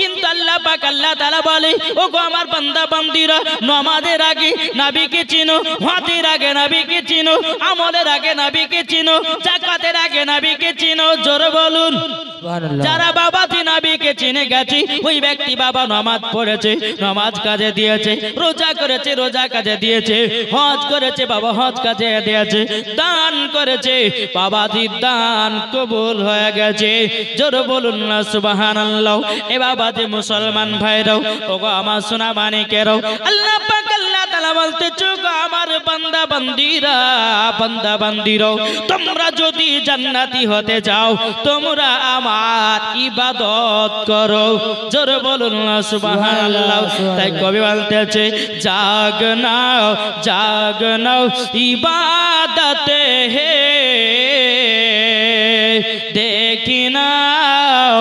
কিন্তু আল্লাহ পাক আল্লাহ তাআলা বলে ও গো আমার বান্দা, বান্দিরা, নামাজের আগে নবীকে চিনো, হাতের আগে নবীকে চিনো, আমলের আগে নবীকে চিনো চাকাতের আগে নবীকে চিনো, জোরে বলুন। যারা বাবাজি নবীকে চিনে গেছে, ওই ব্যক্তি বাবা নামাজ পড়েছে, নামাজ কাজে দিয়েছে, রোজা করেছে, রোজা কাজে দিয়েছে, হজ করেছে, বাবা হজ কাজে দিয়েছে, দান করেছে, বাবাজি দান কবুল হয়ে গেছে। জোর বলুন না সুবহানাল্লাহ। এ বাবাজি মুসলমান ভাইরাও, ওগো আমার সোনা মানিকেরাও আল্লাহ পাক তাআলা বলতে চোখ আমার বান্দা বান্দিরা বান্দা বান্দিরাও তোমরা যদি জান্নাতি হতে চাও তোমরা আমার ইবাদত করো। জোরে বলুন সুবহানাল্লাহ। তাই কবি বলতেছে জাগ নাও জাগ নাও ইবাদতে হে। দেখি নাও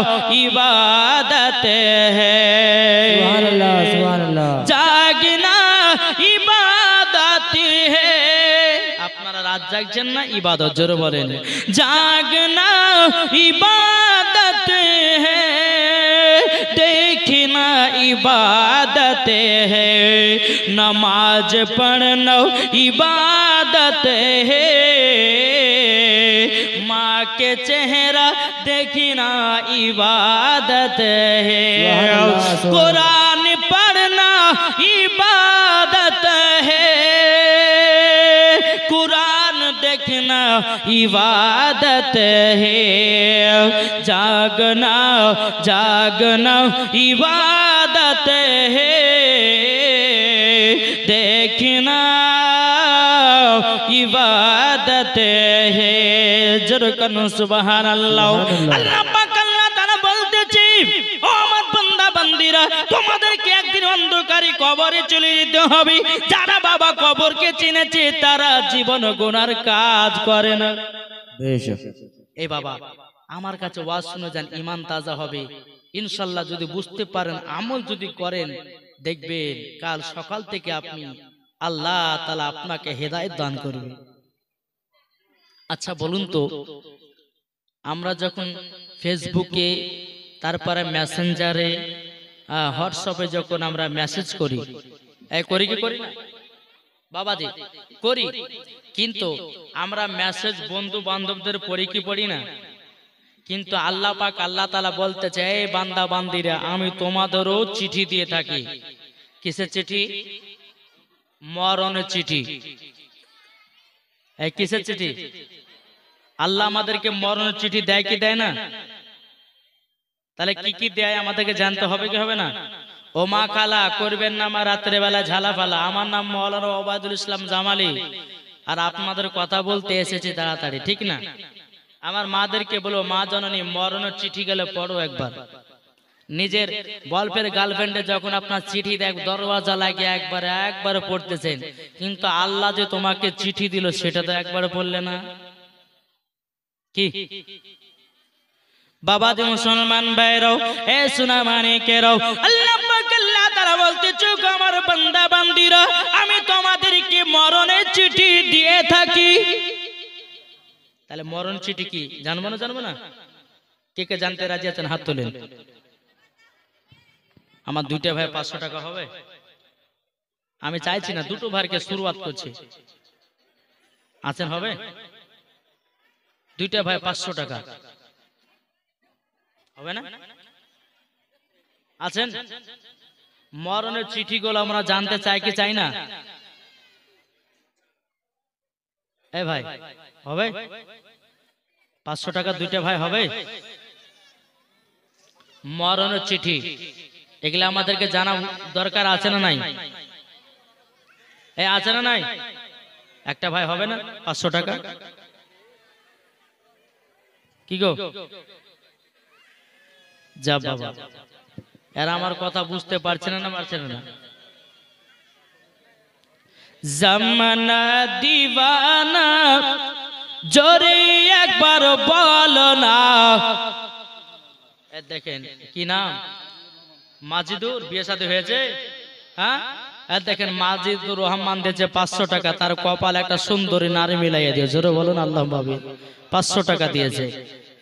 ইবাদতে হে। সুবহানাল্লাহ সুবহানাল্লাহ। জাগনা জাগছেন না ইবাদত জোরে বলেন জাগনা ইবাদত হে देखना इबादत है नमाज पढ़ना इबादत है माँ के चेहरा देखना इबादत है कुरान पढ़ना इबादत है इबादत है। जागना जागना इबादत है। देखना इबादत है। जरकन सुबह अल्लाह বান্দা তোমাদেরকে একদিন অন্ধকারী কবরে চলে যেতে হবে। যারা বাবা কবরকে চিনেছে তারা জীবন গুনার কাজ করে না। এই বাবা আমার কাছে ওয়াজ শুনে যান ইমান তাজা হবে। ইনশাল্লাহ যদি বুঝতে পারেন আমল যদি করেন দেখবেন কাল সকাল থেকে আপনি আল্লাহ তালা আপনাকে হেদায়েত দান করবে। আচ্ছা বলুন তো আমরা যখন ফেসবুকে তারপরে মেসেঞ্জারে হোয়াটসঅ্যাপে যখন আমরা মেসেজ করি করি কি করি না? বাবাজি, করি। কিন্তু আমরা মেসেজ বন্ধু বান্ধবদের পড়ি কি পড়ি না? কিন্তু আল্লাহ পাক আল্লাহ তালা বলতেছে, এই বান্দা বান্দিরা, আমি তোমাদেরও চিঠি দিয়ে থাকি। কিসের চিঠি? মরণের চিঠি। কিসের চিঠি? আল্লাহ আমাদেরকে মরণের চিঠি দেয় কি দেয় না? তাহলে কি কি দেয় আমাদেরকে জানতে হবে কি হবে না? ও মা খালা করবেন না আমার রাত্রে বেলা ঝালা ফালা। আমার নাম মৌলানা ওবায়দুল ইসলাম জামালি। আর আপনাদের কথা বলতে এসেছি তাড়াতাড়ি, ঠিক না? আমার মাদেরকে বলো, মা জননী মরণের চিঠি গেলে পড়ো একবার। নিজের গল্পের গার্লফ্রেন্ডে যখন আপনার চিঠি দেখ, দরওয়াজা লাগিয়ে একবার একবার পড়তেছেন, কিন্তু আল্লাহ যে তোমাকে চিঠি দিল, সেটা তো একবার পড়লে না? কি? বাবা যে মুসলমান ভাইরাও, এ সোনা মানিকেরাও আল্লাহ আল্লাহ তাআলা বলতে চোখ আমার বান্দা বান্দিরা আমি তোমাদেরকে মরণের চিঠি দিয়ে থাকি। তাহলে মরণ চিঠি কি? জানব না জানব না? কে কে জানতে রাজি আছেন, হাত তোলেন। আমার দুইটা ভাই পাঁচশো টাকা হবে। আমি চাইছি না, দুটো ভাইকে শুরুয়াত করছি। আছেন হবে? দুইটা ভাই পাঁচশো টাকা। হবে না? আছেন? মরণের চিঠিগুলো আমরা জানতে চাই কি চাই না? এ ভাই হবে? পাঁচশো টাকা দুইটা ভাই হবে? মরণের চিঠি এগুলো আমাদেরকে জানা দরকার আছে না নাই? এ আছে না নাই? একটা ভাই হবে না? পাঁচশো টাকা? কি গো? যা বাবা। এরা আমার কথা বুঝতে পারছে না পারছে না জামানা দিবানা জোরে একবার বলো না। দেখেন, কি নাম? মাজিদুর, বিয়ে সাথে হয়েছে? হ্যাঁ? দেখেন, মাজিদুর রহমান দিয়েছে পাঁচশো টাকা, তার কপাল একটা সুন্দরী নারী মিলাইয়া দিয়ে জোরে বলুন, আল্লাহ ভাবি পাঁচশো টাকা দিয়েছে।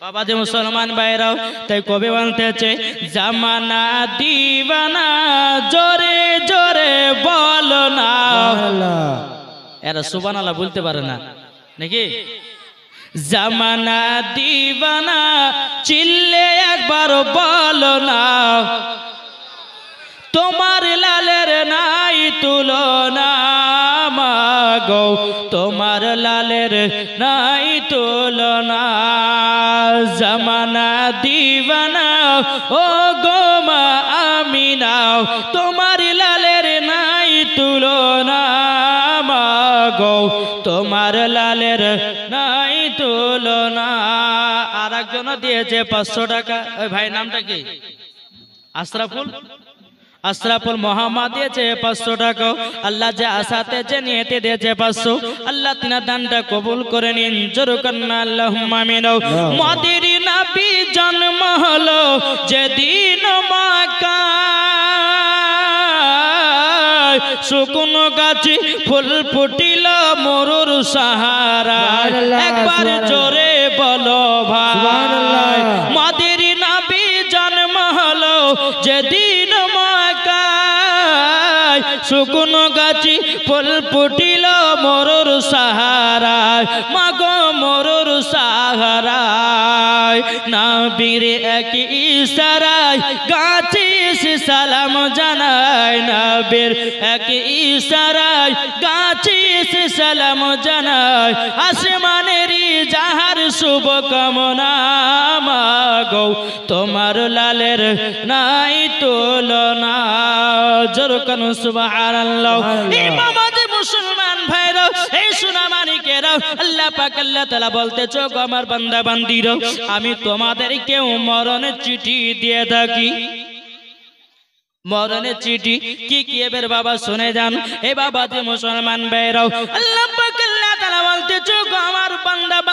বাবা যে মুসলমান ভাইরাও তাই কবি বলতেছে জামানা দিবানা জোরে জোরে বলো না। এরা সুবান বলতে পারে না। নাকি? জামানা দিবানা চিল্লে একবার বলো না। তোমার লালের নাই তুলনা মাগো তোমার লালের নাই তুলনা। দিবানা, ও গোমা আমি নাও তোমার লালের নাই তুলনা মাগো, তোমার লালের নাই তুলনা। আর একজন দিয়েছে পাঁচশো টাকা। ওই ভাই, নামটা কি? আশরাফুল? আশরাফুল মোহাম্মদ দিয়েছে পাঁচশো টাকা আল্লাহ যে আশাতে যে নিয়েতে দিয়েছে পাঁচশো। আল্লাহ তিনা দানটা কবুল করে নিন। জোর কন্যা আল্লাহ মামিন মদির নাবি জন্ম হলো যেদিন মাকা শুকনো গাছে ফুল ফুটিল মরুর সাহারা। একবার। জোরে বলো ভাই। মাদের নাবি জন্ম হলো যেদিন শুকনো গাছি, ফুল ফুটিল মরুর সাহারায়। মাগো মরুর সাহারায়। নাবির এক ইশারায়, গাছি সালাম জানায়। নাবির এক ইশারায়, গাছি সালাম জানায়। আসমানেরই যাহার শুভ কামনা মাগো। তোমার লালের নাই তুলনা। জোর কান ইমামতে মুসলমান ভাইরা এই সোনা মানিকেরা আল্লাহ পাক আল্লাহ তাআলা বলতে চোখ আমার বান্দা বান্দিরা আমি তোমাদের কেউ মরণের চিঠি দিয়ে থাকি। মরণের চিঠি কি কি এবার বাবা শুনে যান? এ বাবা যে মুসলমান আল্লাহ আল্লাহ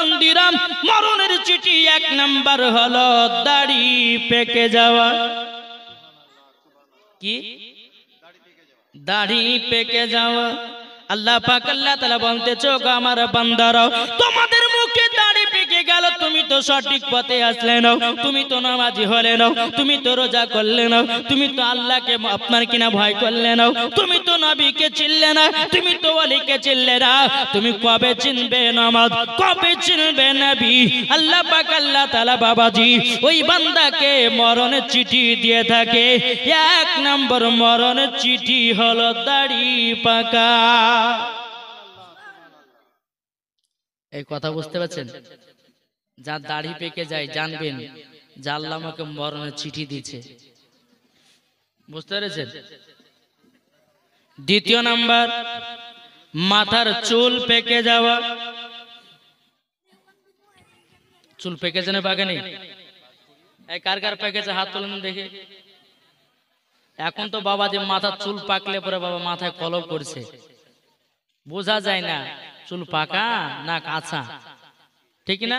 বান্দা মরণের চিঠি এক নাম্বার হলো দাড়ি পেকে যাওয়া। কি? দাড়ি পেকে যাওয়া। আল্লাহ পাক আল্লাহ তাআলা বলতে চোখ আমার বান্দারাও, তোমাদের মুখে তুমি তো সঠিক পথে আসলে নাও, তুমি তো নামাজি হলে নাও, তুমি তো রোজা করলে নাও, তুমি তো আল্লাহকে আপনার কিনা ভয় করলে নাও, তুমি তো নবীকে চিনলে না, তুমি তো অলিকে চিনলে না, তুমি কবে চিনবে নামাজ, কবে চিনবে নবী? আল্লাহ পাক, আল্লাহ তাআলা বাবাজি, ওই বান্দাকে মরণের চিঠি দিয়ে থাকে। এক নম্বর মরণের চিঠি হলো দাড়ি পাকা। এই কথা বুঝতে পারছেন? যার দাড়ি পেকে যায়, জানবেন যে আল্লাহ আমাকে মরণের চিঠি দিচ্ছে বুঝতে পেরেছেন? দ্বিতীয় নাম্বার, মাথার চুল পেকে যাওয়া। চুল পেকেছে না। এই কার কার পেকেছে? হাত তুলেন দেখে। এখন তো বাবা যে মাথার চুল পাকলে পরে বাবা মাথায় কলম করছে বোঝা যায় না, চুল পাকা না কাঁচা। ঠিক না?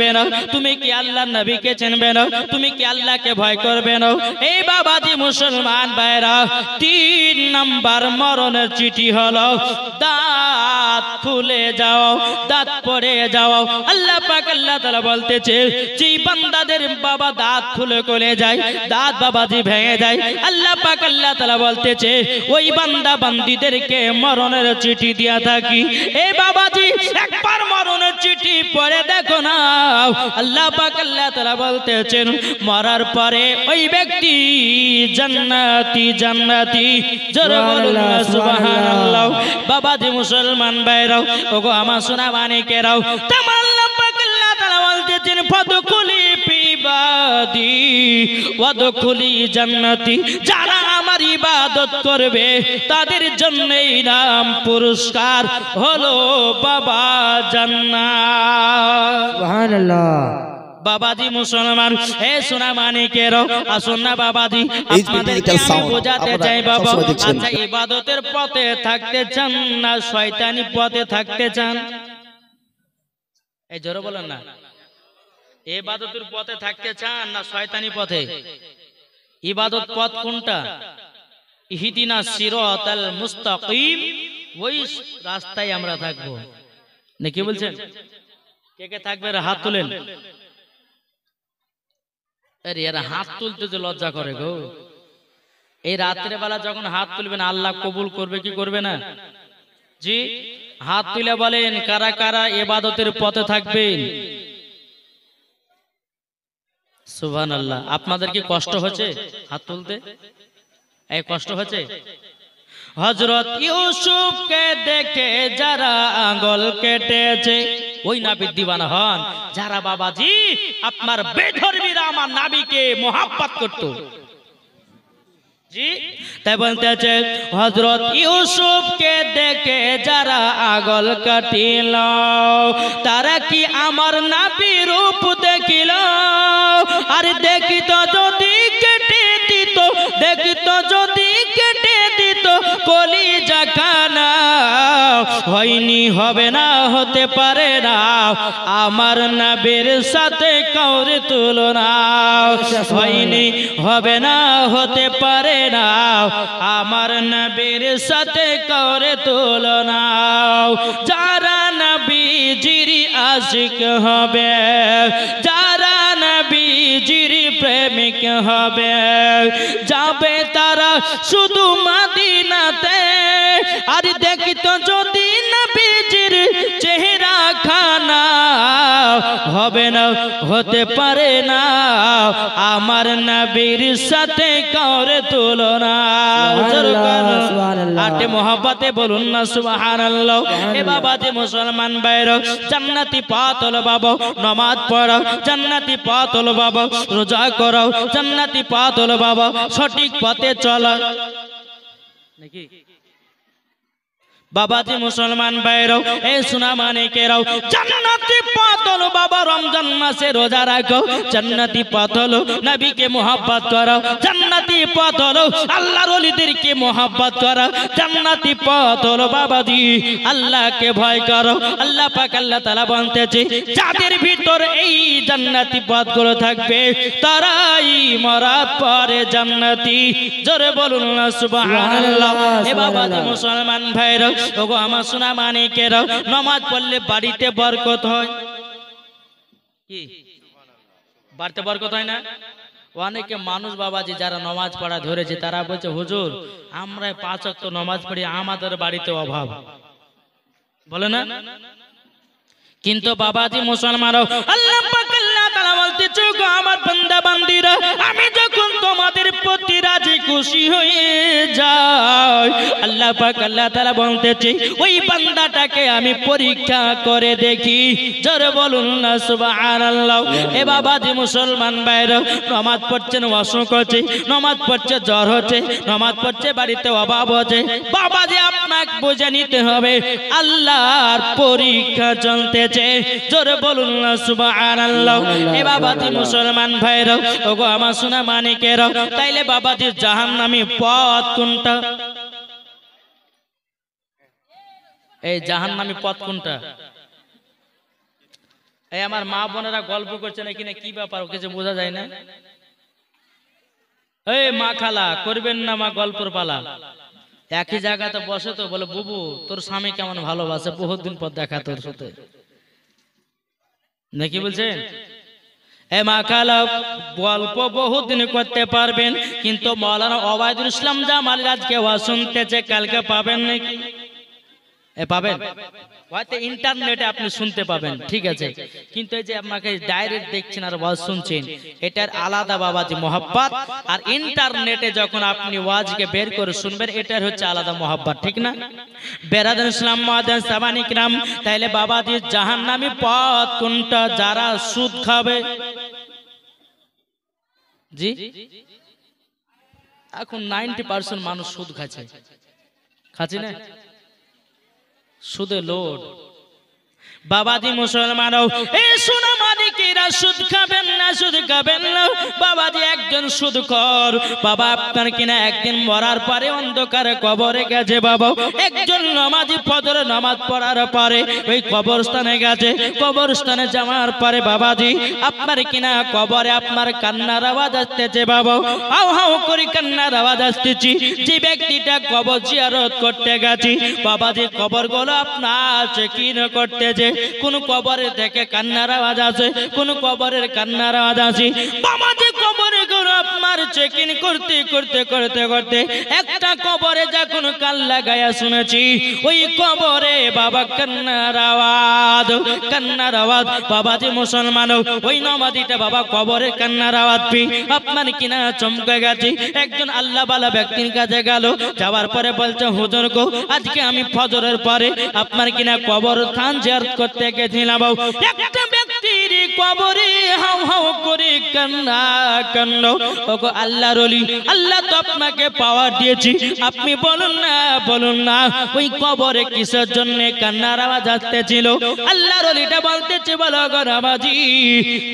না। তুমি কি আল্লাহর নবীকে চিনবে না? তুমি কি আল্লাহকে ভয় করবে না? এই বাবাজি মুসলমান ভাইরা, তিন নাম্বার মরণের চিঠি হলো, দাঁত ফুলে যাও, দাঁত পড়ে যাও। আল্লাহ পাক আল্লাহ তাআলা বলতেছে যে বান্দাদের বাবা দাঁত ফুলে গলে যায়, দাঁত বাবাজি ভেঙে যায়, আল্লাহ পাক আল্লাহ তাআলা বলতেছে, ওই বান্দা বান্দিদেরকে মরণের চিঠি দিয়া থাকি। এ বাবাজি, একবার মরণের চিঠি পড়ে দেখো না। আল্লাহ পাক আল্লাহ তাআলা বলতেছেন মরার পরে ওই ব্যক্তি জান্নাতি জান্নাতি। জোরে বলুন সুবহানাল্লাহ। বাবা দি মুসলমান ভাইরাও ওগো আমার সোনা মানিকেরাও কেরাও আল্লাহ পাক আল্লাহ তাআলা বলতেছেন ফদকুলি ওয়াদখুলি জান্নাতি। যারা আমার ইবাদত করবে তাদের জন্যই নাম পুরস্কার হলো বাবা জান্নাত। সুবহানাল্লাহ। বাবাজি মুসলমান হে সোনা মানিকের আসুন না বাবাজি আপনাদেরকে আমি বোঝাতে চাই বাবা। আচ্ছা ইবাদতের পথে থাকতে চান না শয়তানি পথে থাকতে চান? এই জোরে বলেন না। ইবাদতের পথে থাকতে চান না শয়তানি পথে? ইবাদত পথ কোনটা? ইহদিনা সিরাতাল মুস্তাকিম। ওই রাস্তায় আমরা থাকব। নাকি বলছেন? কে কে থাকবে? হাত তুলেন। আরে, এরা হাত তুলতে যে লজ্জা করে গো। এই রাত্রে বেলা যখন হাত তুলবেন, আল্লাহ কবুল করবে কি করবে না? জি? হাত তুলে বলেন, কারা কারা এবাদতের পথে থাকবেন? সুভান আল্লাহ আপনাদের কি কষ্ট হচ্ছে হাত তুলতে? এই কষ্ট হচ্ছে হজরত ইউসুফকে দেখে যারা আঙ্গল কেটেছে, ওই নাবির দিবানা হন। যারা বাবাজি, আপনার বেধর্মীরা আমার নাবিকে মোহাব্বত করত। তাই হজরত ইউসুফকে দেখে যারা আগল কাটিল, তারা কি আমার নাপি রূপ দেখিল? আর দেখিত যদি কেটে দিত দেখিত কলি জাকানা হয়নি, হবে না, হতে পারে না। আমার নাবির সাথে কাউরে তুলনা হয়নি, হবে না, হতে পারে না। আমার নবীর সাথে করে তুলনা যারা নবীজির আশিক হবে, যারা নবীজির প্রেমিক হবে। যাবে তারা শুধু মাদিনাতে হবে না হতে পারে না। আমার নবীর সাথে কাউরে তুলনা। আটে মোহাব্বতে বলুন না সুবহানাল্লাহ। এ বাবা যে মুসলমান বাইর জান্নাতি পাতল বাবা নমাজ পড়ো জান্নাতি পাতল বাবা রোজা করো জান্নাতি পাতল বাবা সঠিক পথে চলো। নাকি? বাবাজি মুসলমান বাইরও এ সোনা মানে কেরাও জান্নাতি পাতল বাবা রমজান মাসে রোজা রাখো জান্নাতি পাতল নবীকে মোহাব্বত করো জান্নাতি পাতল আল্লাহর ওলিদেরকে মোহাব্বত করো জান্নাতি পাতল বাবাজি আল্লাহকে ভয় করো আল্লাহ পাক আল্লাহ তাআলা বলতেছে যাদের ভিতর এই জান্নাতি পথগুলো থাকবে তারাই মরার পরে জান্নাতি। জোরে বলুন না সুবহানাল্লাহ। এ বাবাজি মুসলমান ভাইরা ওগো, আমার সোনা নমাজ পড়লে বাড়িতে বরকত হয়। বাড়িতে বরকত হয় না? অনেকে মানুষ বাবাজি যারা নমাজ পড়া ধরেছে, তারা বলছে, হুজুর, আমরা পাঁচ অক্ত নমাজ পড়ি, আমাদের বাড়িতে অভাব। বলে না? কিন্তু বাবাজি মুসলমানও আল্লাহ তাআলা বলতেছে গো, আমার বান্দা বান্দিরা, আমি যখন তোমাদের প্রতি রাজি খুশি হয়ে যাই, আল্লাহ পাক, আল্লাহ তাআলা বলতেছে, ওই বান্দাটাকে আমি পরীক্ষা করে দেখি। জোরে বলুন না, সুবহানাল্লাহ। এ বাবাজি মুসলমান ভাইরা, নামাজ পড়ছেন, অসুখ হচ্ছে, নামাজ পড়ছে, জ্বর হচ্ছে, নামাজ পড়ছে, বাড়িতে অভাব হচ্ছে। বাবাজি, আপনাকে বুঝে নিতে হবে, আল্লাহর পরীক্ষা চলতেছে। জোরে বলুন না, সুবহানাল্লাহ। মুসলমান ভাইরা ওগো আমার তাইলে বাবাজি জাহান্নামী পথ কোনটা? এই জাহান্নামী পথ কোনটা? এই আমার মা বোনেরা গল্প করছে না কি ব্যাপার, ওকে যে বোঝা যায় না? এই মা খালা, করবেন না মা গল্পর পালা। একই জায়গাতে বসে তো বলে, বুবু, তোর স্বামী কেমন ভালোবাসে? বহুত দিন পর দেখা তোর সাথে। নাকি বলছেন এ মা গল্প বহুদিন করতে পারবেন, কিন্তু মৌলানা ওবায়দুল ইসলাম জামাল আজকে ওয়া শুনতেছে কালকে পাবেন নাকি? পাবেন? হয়তো ইন্টারনেটে আপনি শুনতে পাবেন, ঠিক আছে? কিন্তু এই যে আপনাকে ডাইরেক্ট দেখছেন আর ওয়াজ শুনছেন, এটার আলাদা বাবাজি মহাব্বাত, আর ইন্টারনেটে যখন আপনি ওয়াজকে বের করে শুনবেন, এটার হচ্ছে আলাদা মহাব্বাত, ঠিক না? বেরাদান ইসলাম মহাদান সাবানিক নাম তাইলে বাবাজি জাহান্নামী পথ কোনটা? যারা সুদ খাবে। জি? এখন নাইনটি পার্সেন্ট মানুষ সুদ খাচ্ছে। খাচ্ছে না? সুদে লোড বাবাজি মুসলমান এ সোনা দিকেরা সুদ খাবেন না, সুদ খাবেন না। বাবাজি, একজন সুদ কর। বাবা, আপনার কিনা একদিন মরার পরে অন্ধকার কবরে গেছে বাবা। একজন নামাজি ফজর নামাজ পড়ার পরে ওই কবরস্থানে গেছে। কবরস্থানে যাওয়ার পরে বাবাজি, আপনার কিনা কবরে আপনার কান্নার আওয়াজ আসতেছে বাবা। হাউ হাউ করে কান্নার আওয়াজ আসতেছি। যে ব্যক্তিটা কবর জিয়ারত করতে গেছি বাবাজি কবরগুলো আপনার চেকিং করতেছে। কোন কবরে থেকে কান্নার আওয়াজ আছে কোন কবরের কান্নার আওয়াজ আছে বাবাজি কবরে গুলো আপনার চেকিং করতে করতে করতে করতে। একটা কবরে যখন কান লাগায়া শুনেছি, ওই কবরে বাবা কান্নার আওয়াজ কান্নার আওয়াজ। বাবাজি মুসলমান ওই নমাদিটা বাবা কবরে কান্নার আওয়াজ পি। আপনার কিনা চমকে গেছে, একজন আল্লাহ বালা ব্যক্তির কাছে গেল, যাওয়ার পরে বলছে, হুজুর গো, আজকে আমি ফজরের পরে আপনার কিনা কবর স্থান জিয়ারত করতে গেছিলাম একটা ব্যক্তির কবরে হাউ হাউ করে কান্না কান্দ। ওগো আল্লাহর ওলি, আল্লাহ তো আপনাকে পাওয়ার দিয়েছি। আপনি বলুন না বলুন না, ওই কবরে কিসের জন্য কান্নার আওয়াজ আসতেছিল? আল্লাহর ওলিটা বলতেছে, বলো গো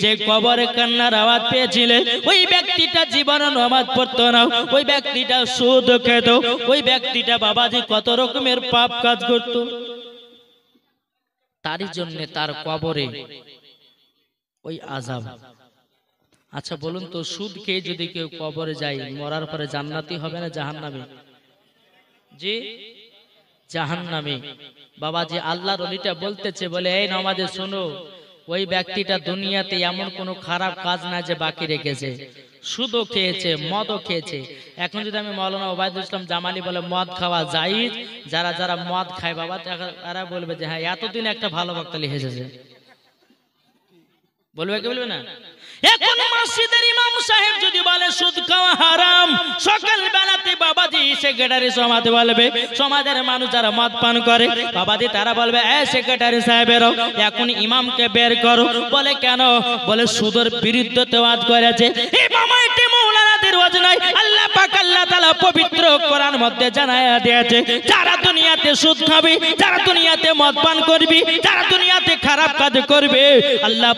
যে কবরে কান্নার আওয়াজ পেয়েছিলে, ওই ব্যক্তিটা জীবন নামাজ পড়তো না। ওই ব্যক্তিটা সুদ খেত। ওই ব্যক্তিটা বাবাজি কত রকমের পাপ কাজ করতো। তারই জন্য তার কবরে ওই আজাব আচ্ছা বলুন তো সুদ খেয়ে যদি কেউ কবরে যায় মরার পরে জান্নাতি হবে না জাহান জাহান্নামে? জি জাহান্নামে। বাবা যে আল্লাহর অলিটা বলতেছে বলে এই নমাজে শোনো ওই ব্যক্তিটা দুনিয়াতে এমন কোনো খারাপ কাজ না যে বাকি রেখেছে। সুদও খেয়েছে, মদও খেয়েছে। এখন যদি আমি মৌলানা ওবায়দুল ইসলাম জামালি বলে মদ খাওয়া যাই যারা যারা মদ খায় বাবা, তারা- বলবে যে হ্যাঁ এতদিন একটা ভালো বক্তা এসেছে বলবে কি বলবে না? এখন মসজিদের ইমাম সাহেব যদি বলে সুদ খাওয়া হারাম সকাল বেলাতে বাবাজি সেক্রেটারি সমাজে বলবে, সমাজের মানুষ যারা মদ পান করে, বাবাজি তারা বলবে, এ সেক্রেটারি সাহেবেরও, এখন ইমামকে বের করো বলে কেন? বলে সুদের বিরুদ্ধে তেওয়াজ করেছে। আল্লাহ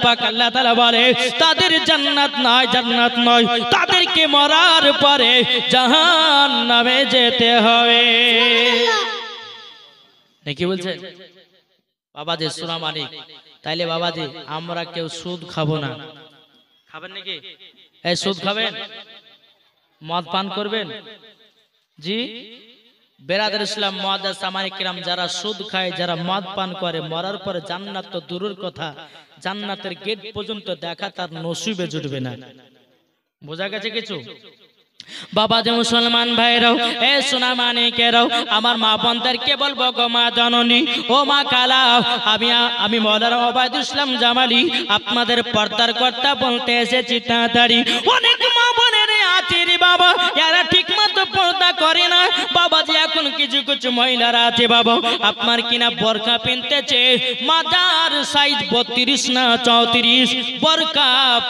তাদের জান্নাত নয় জান্নাত নয়। তাদেরকে মরার পরে জাহান নামে যেতে হবে। কি বলছে? বাবা যে সোনা মানিক তাইলে বাবা যে আমরা কেউ সুদ খাব না। খাবেন নাকি? এই সুদ খাবেন? মদ পান করবেন? জি? বেরাদের ইসলাম মদ সামানিক কিরাম, যারা সুদ খায়, যারা মদ পান করে, মরার পরে জান্নাত তো দূরের কথা। জান্নাতের গেট পর্যন্ত দেখা তার নসিবে জুটবে না। বোঝা গেছে কিছু? বাবা যে মুসলমান ভাইরাও, এ সোনা মানিকেরাও আমার মা বোনদেরকে বলব গো মা জননী। ও মা কালা আমি আমি মৌলানা ওবায়দুল ইসলাম জামালি, আপনাদের পর্দার কর্তা বলতে এসেছি তাড়াতাড়ি। অনেক মা বোনের আছে বাবা, এরা করে না। বাবা যে এখন কিছু কিছু মহিলারা আছে বাবা। আপনার কিনা বরকা পিনতেছে? মাদার সাইজ বত্রিশ না চৌত্রিশ? বরকা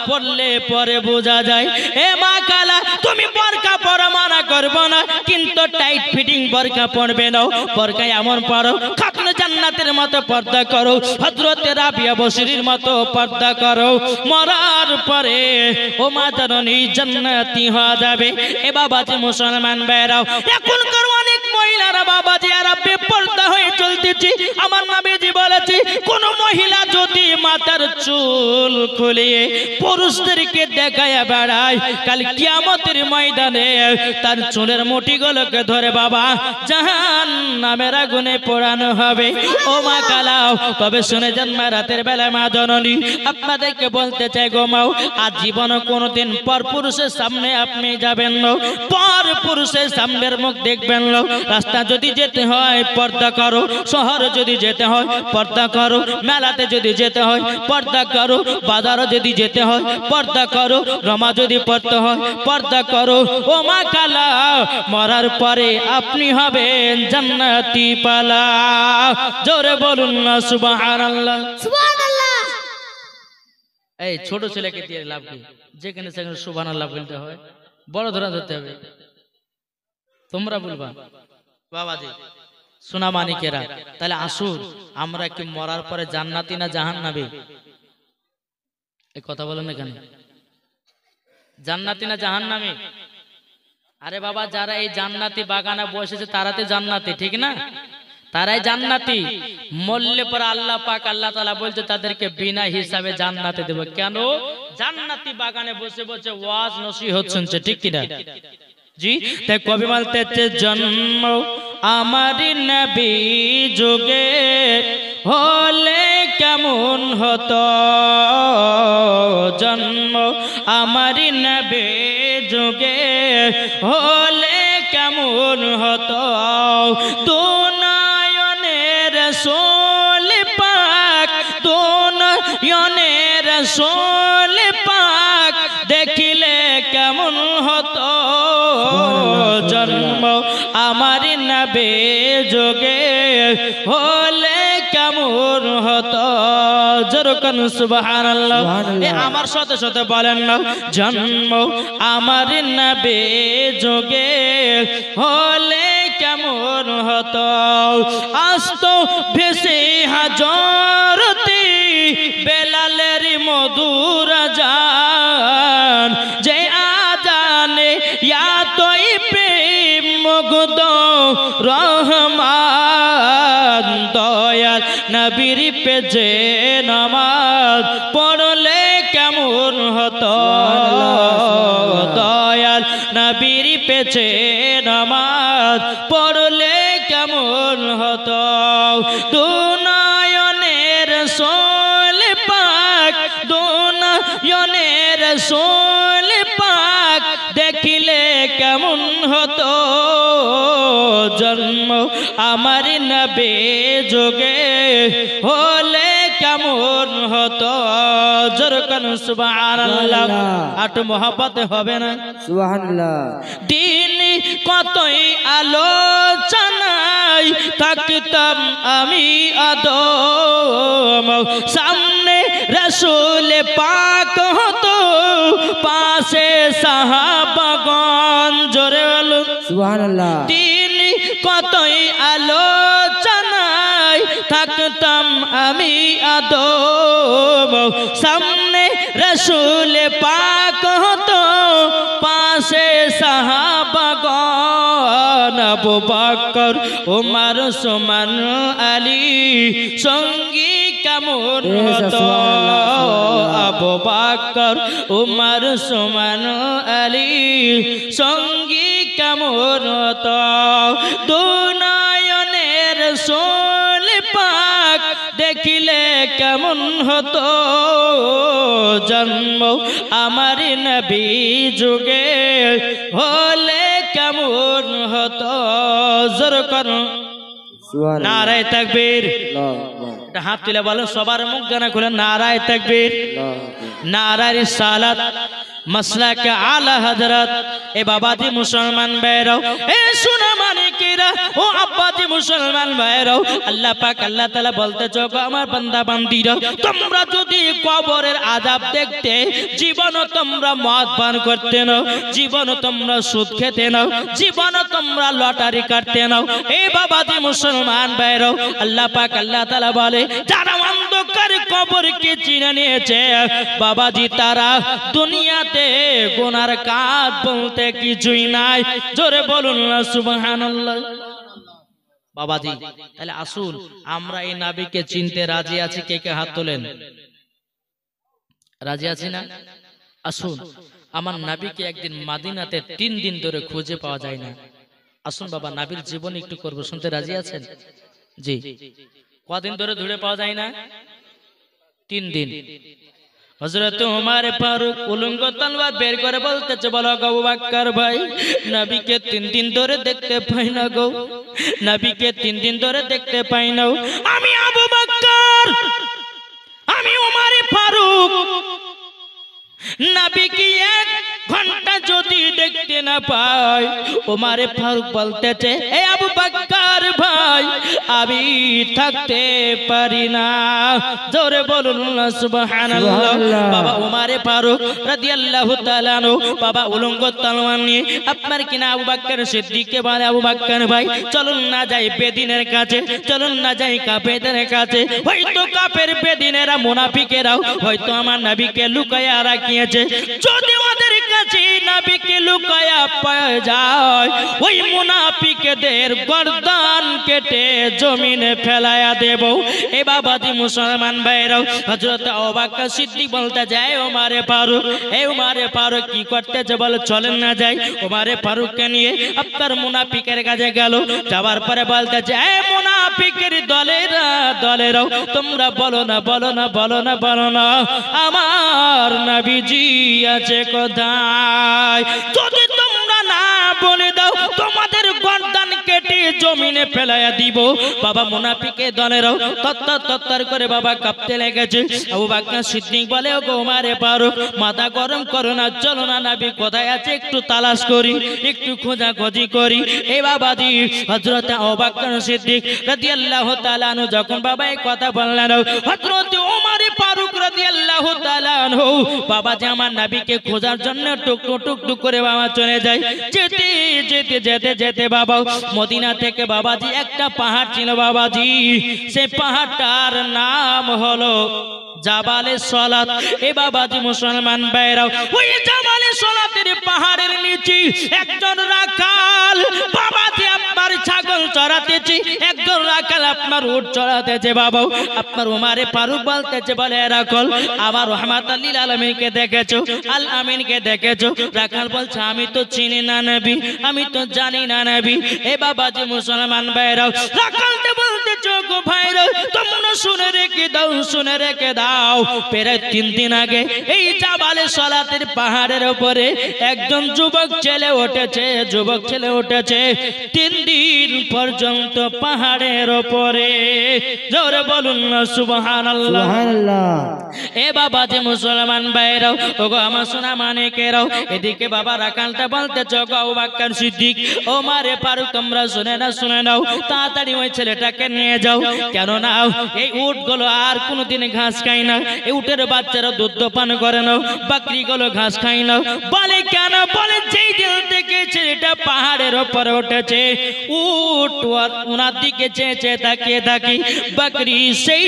পড়লে পরে বোঝা যায়। এ মা কালা, তুমি বরকা পরা, মানা করব না। কিন্তু টাইট ফিটিং বরকা পড়বে না। বরকা এমন পরো খাতন জান্নাতের মতো পর্দা করো হজরতে রাবিয়া বসরির মতো পর্দা করো। মরার পরে ও মা জাননী জান্নাতি হওয়া যাবে। এ বাবা যে মুসলমান বেরাও এখনকার তার চুলের ধরে বাবা জাহান নামের আগুনে পোড়ানো হবে। ও মা কালাও, তবে শুনে যান মা, রাতের বেলা মা জননী, আপনাদেরকে বলতে চাই গো মাও আজ জীবনে কোনোদিন পর পুরুষের সামনে আপনি যাবেন না, পর পুরুষের সামনের মুখ দেখবেন না। রাস্তা যদি যেতে হয় পর্দা করো। শহরে যদি যেতে হয় পর্দা করো। মেলাতে যদি যেতে হয় পর্দা করো। বাজারও যদি যেতে হয় পর্দা করো। রমা যদি পড়তে হয় পর্দা করো। ও মা কালা মরার পরে আপনি হবেন জান্নাতি পালা। জোরে বলুন না সুবহানাল্লাহ। সুবহানাল্লাহ। এই ছোট ছেলেকে দিয়ে লাভ কি? যেখানে সেখানে সুবহানাল্লাহ বলতে হয় বড় ধরা ধরতে হবে। তোমরা বলবা। বাবাজি তাহলে আমরা কি মরার পরে জান্নাতি না জাহান্নাবি এই কথা বলেন এখানে জান্নাতি না জাহান্নামী? আরে বাবা, যারা এই জান্নাতি বাগানে বসেছে তারাতে জান্নাতি, ঠিক না? তারাই জান্নাতি। মল্লে পরে আল্লাহ পাক, আল্লাহ তালা বলছে, তাদেরকে বিনা হিসাবে জান্নাতে দেবো। কেন? জান্নাতি বাগানে বসে বসে ওয়াজ নসিহত শুনছে, ঠিক কিনা? জি তাই কবি বলতে জন্ম আমার নবী যুগে হলে কেমন হত? জন্ম আমার নবী যুগে হলে কেমন হতো? দু নবে যোগে হলে কেমন হতো? যেরকম সুবহানাল্লাহ। এ আমার সাথে সাথে বলেন না জন্ম আমার নবে যোগে হলে কেমন হতো? আস্ত ভেসে হাজরতি বেলালের মধুর জান যে আজানে ইয়া তোই প্রেম মুগ্ধ রহমান দয়াল নবীর পেজে নামাজ পড়লে কেমন হতো? দয়াল নবীর পেজে নামাজ পড়লে জরকন সুবহানাল্লাহ। আট মোহাব্বত হবে না। সুবহানাল্লাহ। দিন কতই আলোচনায় থাকতাম আমি আদম। সামনে রসুল পাক হতো পাশে সাহাবাগন জোরে বলুন। সুবহানাল্লাহ। দিন কতই আলোচনায় থাকতাম আমি আদম। সামনে রসুল পাক হতো পাশে সাহাবাগন আবু বকর উমার সুমান আলী সঙ্গী কেমন হতো? আবু বকর উমার সুমান আলী সঙ্গী কেমন হতো? দু সোল পাক দেখিলে কেমন হতো? জন্ম আমার নবী যুগে হলে কেমন হতো? জোর সুবহানাল্লাহ। নারায় তাকবীর। হাত তুলে বলো সবার মুখ জানা খুলে নারায় তাকবীর। নারার সালাত মাসলাক আলা হযরত। এ বাবাজি মুসলমান ভাইরাও এ সোনা মানিকেরা ও মুসলমান ভাইরাও আল্লাহ পাক, আল্লাহ তাআলা বলতে চোখ আমার বান্দা বান্দিরা, তোমরা যদি কবরের আযাব দেখতে জীবন তোমরা মদ পান করতে নাও জীবন তোমরা সুদ খেতে নাও জীবন তোমরা লটারি কাটতে নাও। এ বাবাজি মুসলমান ভাইরাও আল্লাহ পাক, আল্লাহ তাআলা বলে, যারা অন্ধকার কবরকে চিনে নিয়েছে, বাবাজি তারা দুনিয়াতে গোনার কাজ বলতে কিছুই নাই। জোরে বলুন না, সুবহানাল্লাহ। বাবাজি, তাহলে আসুন, আমরা এই নাবিকে চিনতে রাজি আছি, কে কে হাত তোলেন? রাজি আছি না? আসুন, আমার নাবিকে একদিন মাদিনাতে তিন দিন ধরে খুঁজে পাওয়া যায় না। আসুন বাবা, নাবির জীবন একটু করব, শুনতে রাজি আছেন? জি। কদিন ধরে ধরে পাওয়া যায় না? তিন দিন। হজরত উমার ফারুক উলঙ্গ তলবার বের করে বলতেছে, বলো গৌ ভাই, নাবিকে তিন দিন ধরে দেখতে পাই না গো। নবীকে তিন দিন ধরে দেখতে পাই না আমি আবু ফারুক। নবীকে এক ঘণ্টা যদি দেখতে না পাই উমারে ফারুক বলতেছে এ আবু বাক্কার বাক্কার ভাই আমি থাকতে পারি না। জোরে বলুন না সুবহানাল্লাহ। বাবা উমারে ফারুক রাদিয়াল্লাহু তাআলা আনহু বাবা উলঙ্গ তলোয়ার নিয়ে আপনার কিনা আবু বকর সিদ্দিককে বলে আবু বকর ভাই চলুন না যাই বেদিনের কাছে চলুন না যাই কাফেরদের কাছে। হয়তো কাফের বেদিনেরা মুনাফিকেরাও হয়তো আমার নবীকে লুকায়া রাখিয়েছে যদি ওদের কাছে কেটে ফেলায়া দেব। এ মুসলমান ওমারে চলেন না যাই। উমারে ফারুককে নিয়ে আপনার মুনাফিকের কাছে গেল। যাওয়ার পরে বলতেছে এই মুনাফিকের দলেরা, দলেরাও, তোমরা বলো না বলো না বলো না বলো না। আমার নবীজি আছে কোথায়? যদি তোমরা না বলে দাও, তোমাদের গর্দান কেটে জমিনে ফেলাইয়া দিব। বাবা মুনাফিকে দলেরও তত্তর করে বাবা কাঁপতে লেগেছে। আবু সিদ্দিক বলে ও গোমারে পারো, মাথা গরম করো না, চলো না, নাবি, কোথায় আছে একটু তালাশ করি, একটু করি। এই বাবাজি হজরত আবু সিদ্দিক যখন বাবা এই কথা বললেন বাবা যে আমার নবীকে খোঁজার জন্য টুক টুক টুক টুক করে বাবা চলে যায়। যেতে যেতে যেতে যেতে বাবা মদিনা থেকে বাবাজি, একটা পাহাড় ছিল বাবাজি। সেই পাহাড়টার নাম হলো জাবালে সলাত এ বাবাজি মুসলমান ভাইরাও, ওই জাবালে সলাতের পাহাড়ের নিচে একজন রাখাল বাবাজি আপনার ছাগল চড়াতেছি, একজন রাখাল আপনার উট চড়াতেছে বাবা আপনার উমারে ফারুক বলতেছে, বলে রাখল আবার রহমাত আল্লিল আলমিনকে দেখেছ, আল আমিনকে দেখেছ? রাখাল বলছে, আমি তো চিনি না নবী। আমি তো জানি না নবী। এ বাবাজি মুসলমান ভাইরাও রাখালতে বলতেছো গো ভাইরাও তোমরা শুনে রেখে দাও শুনে রেখে দাও। প্রায় তিন দিন আগে এই জাবালে সলাতের পাহাড়ের উপরে একজন যুবক ছেলে উঠেছে যুবক ছেলে উঠেছে। তিন দিন পর্যন্ত পাহাড়ের উপরে। জোরে বলুন না সুবহানাল্লাহ। সুবহানাল্লাহ। এ বাবা যে মুসলমান ভাইরাও ওগো আমার সোনা মানিকেরাও এদিকে বাবা রাখালটা বলতে চোখ বাক্কার সিদ্দিক ও মারে পারু তোমরা শুনে না শুনে নাও তাড়াতাড়ি ওই ছেলেটাকে নিয়ে যাও। কেন না এই উটগুলো আর কোনোদিন ঘাস খাই না। এই উটের বাচ্চারা দুধ পান করে নাও বাকরি গুলো ঘাস খাই না বলে কেন? বলে যেই দিন থেকে ছেলেটা পাহাড়ের ওপরে উঠেছে উট ওনার দিকে চেয়ে চেয়ে তাকিয়ে থাকি বাকরি সেই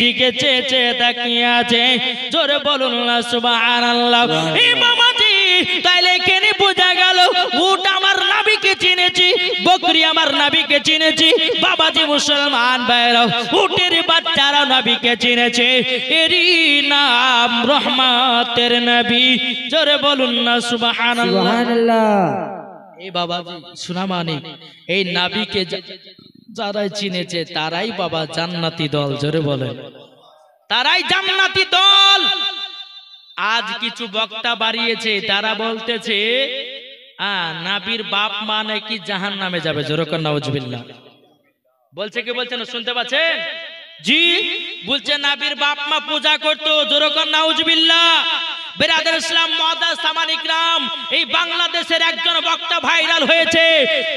দিকে চেয়ে চেয়ে তাকিয়ে আছে। জোরে বলুন না সুবহানাল্লাহ। এই মামাজি তাইলে কেন বোঝা গেল? উট আমার নাবিকে চিনেছি বকরি আমার নাবিকে চিনেছি বাবাজি মুসলমান ভাইরাও উটের বাচ্চারা নবীকে চিনেছে। এরই নাম রহমাতের নবী। জোরে বলুন না সুবহানাল্লাহ। এই বাবাজি শোনা মানিক এই নাবিকে যারাই চিনেছে তারাই বাবা জান্নাতি দল জোরে বলে তারাই জান্নাতি দল। আজ কিছু বক্তা বাড়িয়েছে, তারা বলতেছে নাবির বাপ মা নাকি জাহান নামে যাবে জোরকর নওয়াজবিল্লাহ বলছে কি বলছেন শুনতে পাচ্ছেন? জি, বলছে, নাবির বাপ মা পূজা করতো। জোরকর নাউজবিল্লাহ। বেরাদের ইসলাম এই বাংলাদেশের একজন বক্তা ভাইরাল হয়েছে।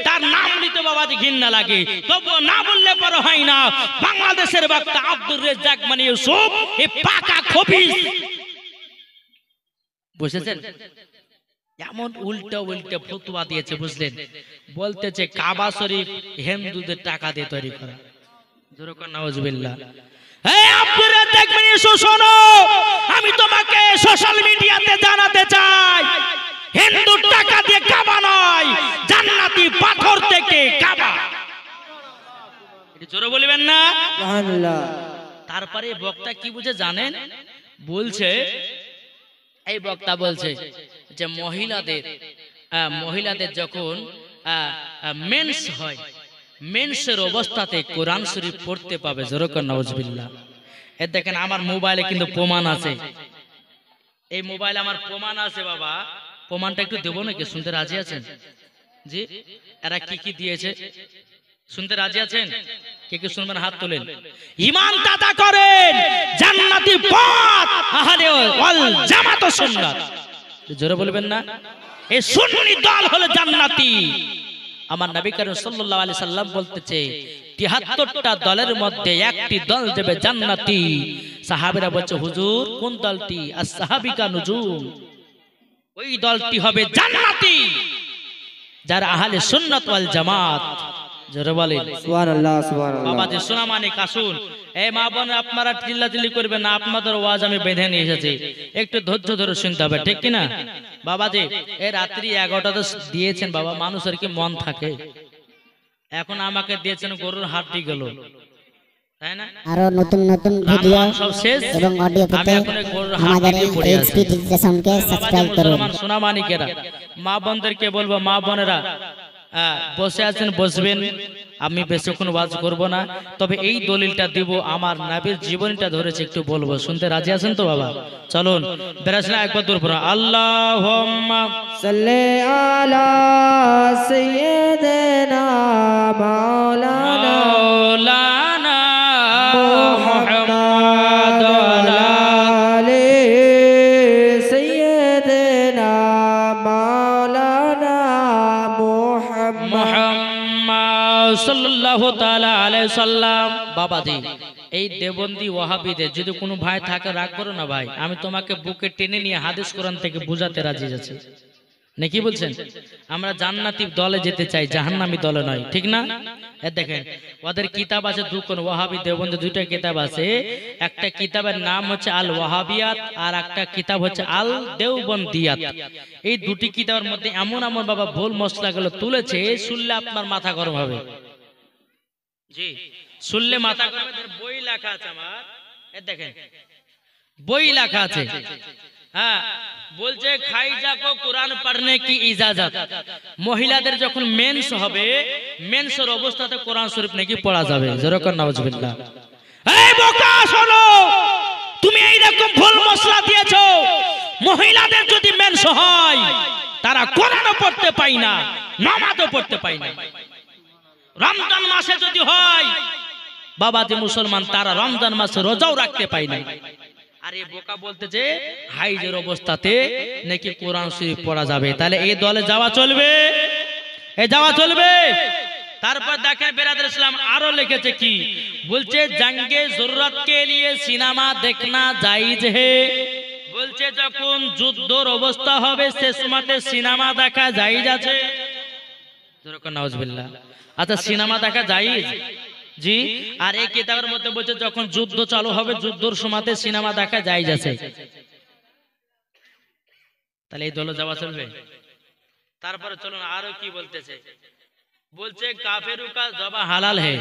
তার নাম নিতে বাবাজি ঘৃণা লাগে। তবুও না বললে বড় হয় না। বাংলাদেশের বক্তা রেজ্জাক মানে ইউসুফ, এই পাকা খবিস। বুঝেছেন? এমন উল্টা উল্টা ফতুয়া দিয়েছে বুঝলেন? বলতেছে কাবা শরীফ হিন্দুদের টাকা দিয়ে তৈরি করা। আপনারা দেখবেন শোনো। আমি তোমাকে সোশ্যাল মিডিয়াতে জানাতে চাই। হিন্দু টাকা দিয়ে কাবা নয় জান্নাতি পাথর থেকে কাবা। জোরে বলবেন না? তারপরে বক্তা কি বুঝে জানেন? বলছে এই বক্তা বলছে যে মহিলাদের মহিলাদের যখন মেন্স হয় মেন্সের অবস্থাতে কোরআন শরীফ পড়তে পাবে, জোরকর নওয়াজবিল্লাহ এ দেখেন আমার মোবাইলে কিন্তু প্রমাণ আছে। এই মোবাইলে আমার প্রমাণ আছে বাবা। প্রমাণটা একটু দেবো নাকি? শুনতে রাজি আছেন? জি? এরা কি কি দিয়েছে? শুনতে রাজি আছেন? কে কে শুনবেন? হাত তোলেন। ইমান দাদা করেন। জান্নাতি পথ। আহারে ওয়াল জামাত সুন্নাত। জোরে বলবেন না? এই সুন্নি দল হলো জান্নাতি। আমার নবী করিম সাল্লাল্লাহু আলাইহি সাল্লাম বলতেছে তিয়াত্তরটা দলের মধ্যে একটি দল দেবে জান্নাতি। সাহাবীরা বলছে হুজুর কোন দলটি? আর সাহাবিকা নুজুম। ওই দলটি হবে জান্নাতি। যারা আহলে সুন্নাত ওয়াল জামাত। জোরে বলেন। সুবহানাল্লাহ সুবহানাল্লাহ। বাবা যে সোনা মানে কাসুন এই মা বোন আপনারা চিল্লাচিল্লি করবেন না আপনাদের ওয়াজ আমি বেঁধে নিয়ে এসেছি। একটু ধৈর্য ধরে শুনতে হবে ঠিক কিনা? বাবা এই রাত্রি এগারোটাতে দিয়েছেন বাবা মানুষের কি মন থাকে? এখন আমাকে দিয়েছেন গরুর হাড্ডি গেল। তাই না? আরও নতুন নতুন ভিডিও রান্না সব শেষ? এবং অডিও আমি পেতে এখন গরুর আমাদের হাড্ডি পড়ে এইচপি ডিজিটাল সাউন্ডকে সাবস্ক্রাইব করুন। সোনা মানিকেরা মা বোনদেরকে বলব মা বোনেরা বসে আছেন বসবেন। আমি বেশিক্ষণ ওয়াজ করব না। তবে এই দলিলটা দিব আমার নাবির জীবনটা ধরেছে একটু বলব। শুনতে রাজি আছেন তো বাবা? চলুন বেরাসনা একবার দূর পড়ো। আল্লাহ আলা এই দেবন্দি যদি কোনো ভাই থাকে, রাগ করো না ভাই। আমি তোমাকে বুকে টেনে নিয়ে হাদিস থেকে বুঝাতে রাজি নাকি বলছেন? আমরা জান্নাতি দলে যেতে চাই, জাহান্নামী দলে নয়, ঠিক না? দেখেন, ওদের কিতাব আছে দুখন ওয়াহাবি দেবন্দি, দুইটা কিতাব আছে। একটা কিতাবের নাম হচ্ছে আল ওয়াহাবিয়াত আর একটা কিতাব হচ্ছে আল দেওবন্দিয়াত। এই দুটি কিতাবের মধ্যে এমন এমন বাবা ভুল মশলাগুলো তুলেছে, শুনলে আপনার মাথা গরম হবে। জি। শুনলে মাথা গরম বই লেখা আছে আমার। এ দেখেন বই লেখা আছে। হ্যাঁ বলছে খাইজা কো কোরআন পড়নে কি ইজাজত? মহিলাদের যখন মেন্স হবে মেন্সের অবস্থাতে কোরআন শরীফ নাকি পড়া যাবে। যেরকম নাউজুবিল্লাহ। এই বোকা শোনো! তুমি এই রকম ভুল মশলা দিয়েছ। মহিলাদের যদি মেন্স হয় তারা কোরআনও পড়তে পায় না নামাজও পড়তে পাই না। রমজান মাসে যদি হয় বাবা যে মুসলমান তারা রমজান মাসে রোজাও রাখতে পাই না আরে বোকা বলতেছে হাইজের অবস্থাতে নাকি কোরআন শরীফ পড়া যাবে। তাহলে এই দলে যাওয়া চলবে? এ যাওয়া চলবে? তারপর দেখেন বেরাদের ইসলাম আরও লিখেছে কি? বলছে, জঙ্গে জরুরত কে লিয়ে সিনেমা দেখনা জায়েজ হে? বলছে, যখন যুদ্ধর অবস্থা হবে সে সময়তে সিনেমা দেখা জায়েজ আছে। যেরকম নাউজবিল্লাহ। আচ্ছা সিনেমা দেখা জায়েজ জি? আর এই কিতাবের মধ্যে বলছে যখন যুদ্ধ চালু হবে যুদ্ধর সময়তে সিনেমা দেখা জায়েজ আছে তাহলে এই দলে যাওয়া চলবে। তারপরে চলুন আরও কি বলতেছে। বলছে কাফেরু জবা হালাল হে।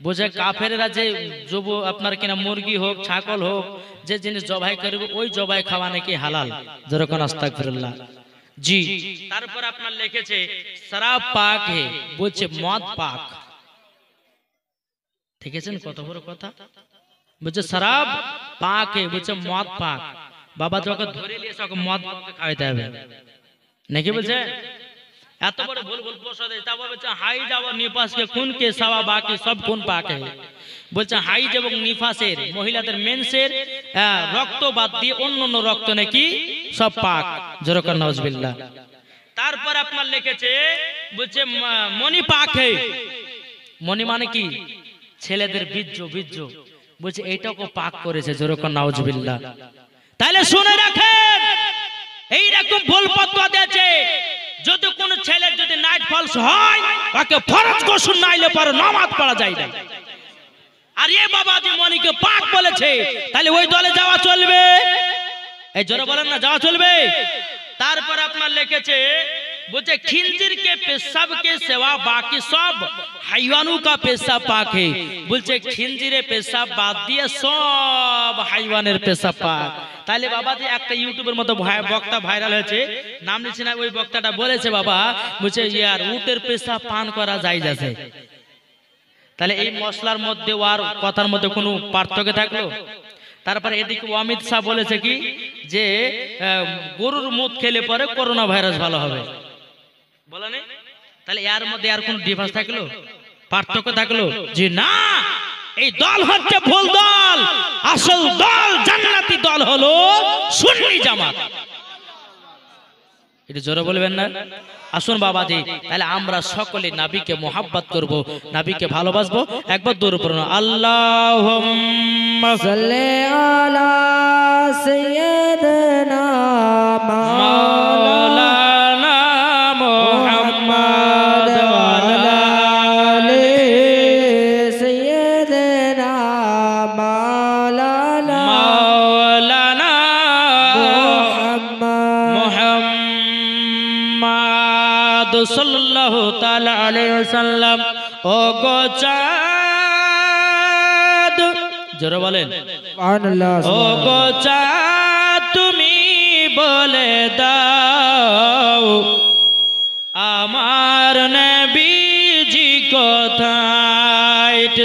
বলছে কাফেরেরা যে যুব আপনার কিনা মুরগি হোক ছাগল হোক যে জিনিস জবাই করবে ওই জবাই খাওয়া নাকি হালাল। যেরকম আস্তাগফিরুল্লাহ। জি। তারপর আপনার লিখেছে, শরাব পাক হে বলছে, মদ পাক। দেখেছেন কত বড় কথা? বলছে, শরাব পাক হে বলছে, মদ পাক। বাবা তোকে ধরে নিয়ে সব মদ খাওয়াইতে হবে। নাকি বলছে? এত বড় ভুল ভুল দেয়। তারপর বলছে হাইজ এবং নিফাসকে খুন কে সাওয়া, বাকি সব খুন পাকে। বলছে হাইজ এবং নিফাসের, মহিলাদের মেন্সের রক্ত বাদ দিয়ে অন্য অন্য রক্ত নাকি সব পাক। জোরকার নজবিল্লা তারপর আপনার লিখেছে, বলছে, ম- মণি পাকে। মণি মানে কি? ছেলেদের বীর্য বীর্য। বলছে এইটাকে পাক করেছে, জোরকার নজবিল্লা তাহলে শুনে রাখেন, এইরকম ভুল পত্র দিয়েছে যদি কোনো ছেলের যদি নাইট ফলস হয়, তাকে ফরজ গোসল নাইলে পরে নামাজ পড়া যায় না। আর এ বাবাজি মনিকে পাক বলেছে, তাহলে ওই দলে যাওয়া চলবে? এই জোরে বলেন না, যাওয়া চলবে? তারপর আপনার লিখেছে, বলছে, খিঞ্জির কে পেশাব কে সেবা বাকি সব, হাইওয়ানু কা পেশাব পাক হে। বলছে, খিঞ্জিরে পেশাব বাদ দিয়ে সব হাইওয়ানের পেশাব পাক। তাহলে বাবা যে একটা ইউটিউবের মতো বক্তা ভাইরাল হয়েছে, নাম নিচ্ছি না, ওই বক্তাটা বলেছে বাবা, বলছে, ইয়ার উটের পেশা পান করা যায় যাচ্ছে তাহলে এই মশলার মধ্যে আর কথার মধ্যে কোনো পার্থক্য থাকল? তারপরে এদিকে অমিত শাহ বলেছে কি, যে গরুর মুখ খেলে পরে করোনা ভাইরাস ভালো হবে। বলে তাহলে এর মধ্যে আর কোন ডিফারেন্স থাকল? পার্থক্য থাকল? যে না! এই দল হচ্ছে ভুল দল। আসল দল, জান্নাতি দল হলো সুন্নি জামাত। এটা জোরে বলবেন না? আসুন বাবা জি তাহলে আমরা সকলে নাবিকে মোহাব্বত করব, নাবিকে ভালোবাসবো, একবার দূর পড়ুন আল্লাহ আলা সৈয়দনা মাওলানা জোরে বলেন। ও গোচা তুমি বলে দাও আমার নবীজি কথা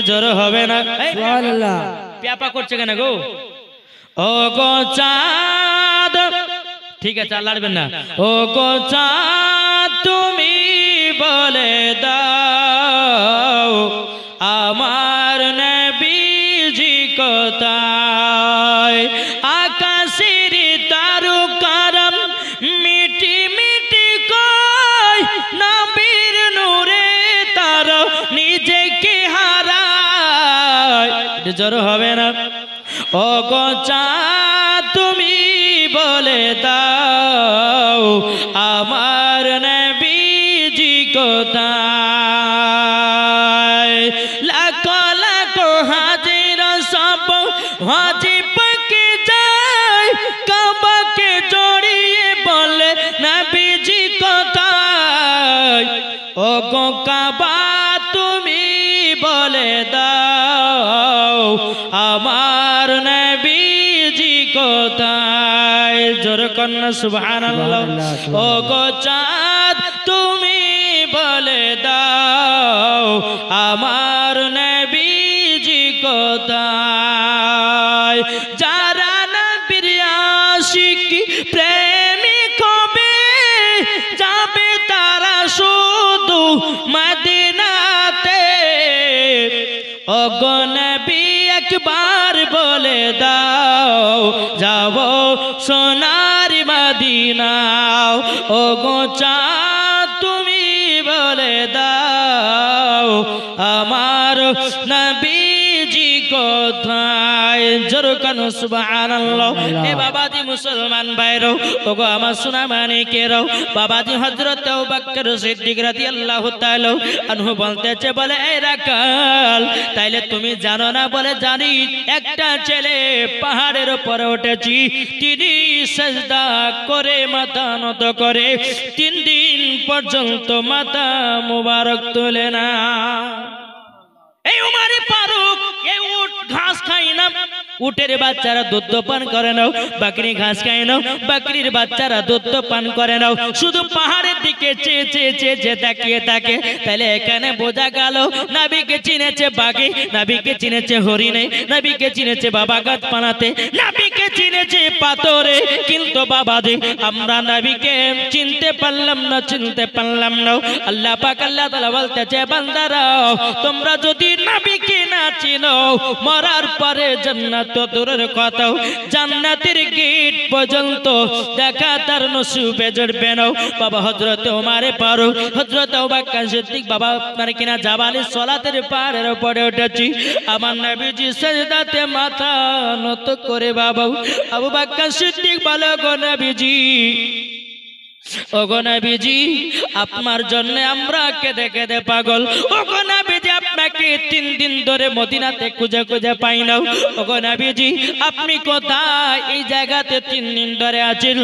জোর হবে না? প্যাপা করছে কেন গো? ও গো চাঁদ ঠিক আছে আর না। ও গো তুমি বলে দাও আমার কোথায় আকাশের তারকারম মিটি মিটি কয়, নবীর নূরে তার নিজেকে হারায়। জ্বর হবে না? ও গো চাঁদ তুমি বলে দাও, আমার নবীজি কোথায়? কাবা তুমি বলে দাও আমার নবীজি কোথায়? জোর কন্যা সুবহানাল্লাহ। ও গো চাঁদ তুমি বলে দাও আমার নবীজি কোথায়? সোনার মদিনাও ও গো চাঁদ, তুমি বলে দাও, আমার নবীজি কোথায়? জোর কানু সুবহানাল্লাহ। এ বাবাজি মুসলমান ভাইরো, ওগো আমার সোনা মানিকেরও বাবাজি হযরত আবুবকর সিদ্দিক রাদিয়াল্লাহু তাআলা আনহু বলতেছে, বলে, এই রাকাল, তাইলে তুমি জানো না বলে জানি, একটা ছেলে পাহাড়ের উপরে উঠেছি, তিনি সেজদা করে মাথা নত করে, তিন দিন পর্যন্ত মাথা মুবারক তোলে না। এই উমারে ফারুক, এই উট ঘাস খাই না উটের বাচ্চারা দুধ পান করে নাও, বাকরি ঘাস খাই নাও, বাকরির বাচ্চারা দুধ পান করে নাও। শুধু পাহাড়ের দিকে চেয়ে চেয়ে চেয়ে চেয়ে তাকিয়ে থাকে, তাহলে এখানে বোঝা গেল নাবিকে চিনেছে বাঘে, নাবিকে চিনেছে হরিণে, নাবিকে চিনেছে বাবা গাছ পানাতে নাবিকে চিনেছে পাথরে। কিন্তু বাবা দে আমরা নাবিকে চিনতে পারলাম না, চিনতে পারলাম না। আল্লাহ পাক, আল্লাহ তাআলা বলতেছে বান্দারাও তোমরা যদি নাবিকে না চিনো, মরার পরে জান্নাত তো দূরের কথা জান্নাতের গেট পর্যন্ত দেখা তার নসিবে জড়বে নাও বাবা, হযরত ওমারে পারো। হযরত আবুবকর সিদ্দিক, বাবা, আপনার কিনা জাবালে সলাতের পাহাড়ের উপরে উঠেছি। আমার নবীজি সাজদাতে মাথা নত করে বাবা আবু বাক্কা সিদ্দিক বলে গো নবীজি। ওগো নবীজি, আপনার জন্য আমরা কেঁদে কেঁদে পাগল। ওগো নবীজি, আপনাকে তিন দিন ধরে মদিনাতে খুঁজে খুঁজে পাই না। ওগো নবীজি, আপনি কোথায়? এই জায়গাতে তিন দিন ধরে আছেন।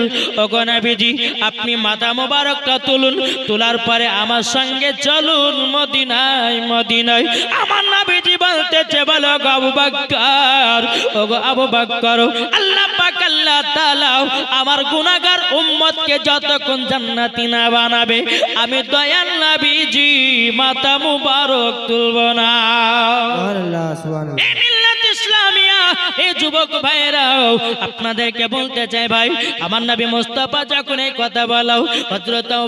ওগো নবীজি, আপনি মাথা মোবারকটা তুলুন। তোলার পরে আমার সঙ্গে চলুন মদিনায় মদিনায়। আমার নবীজি বলতেছে, বলো আবু বাক্কার, ওগো আবু বাক্কার, আল্লাহ পাক, আল্লাহ তাআলা আমার গুনাহগার উম্মতকে যতক্ষণ জান্নাতি না বানাবে আমি দয়াল নবীজি মাতা মুবারক তুলব না। সুবহানাল্লাহ সুবহানাল্লাহ। ইসলামিয়া এই যুবক বলতে চাই ভাই, আমার যখন ও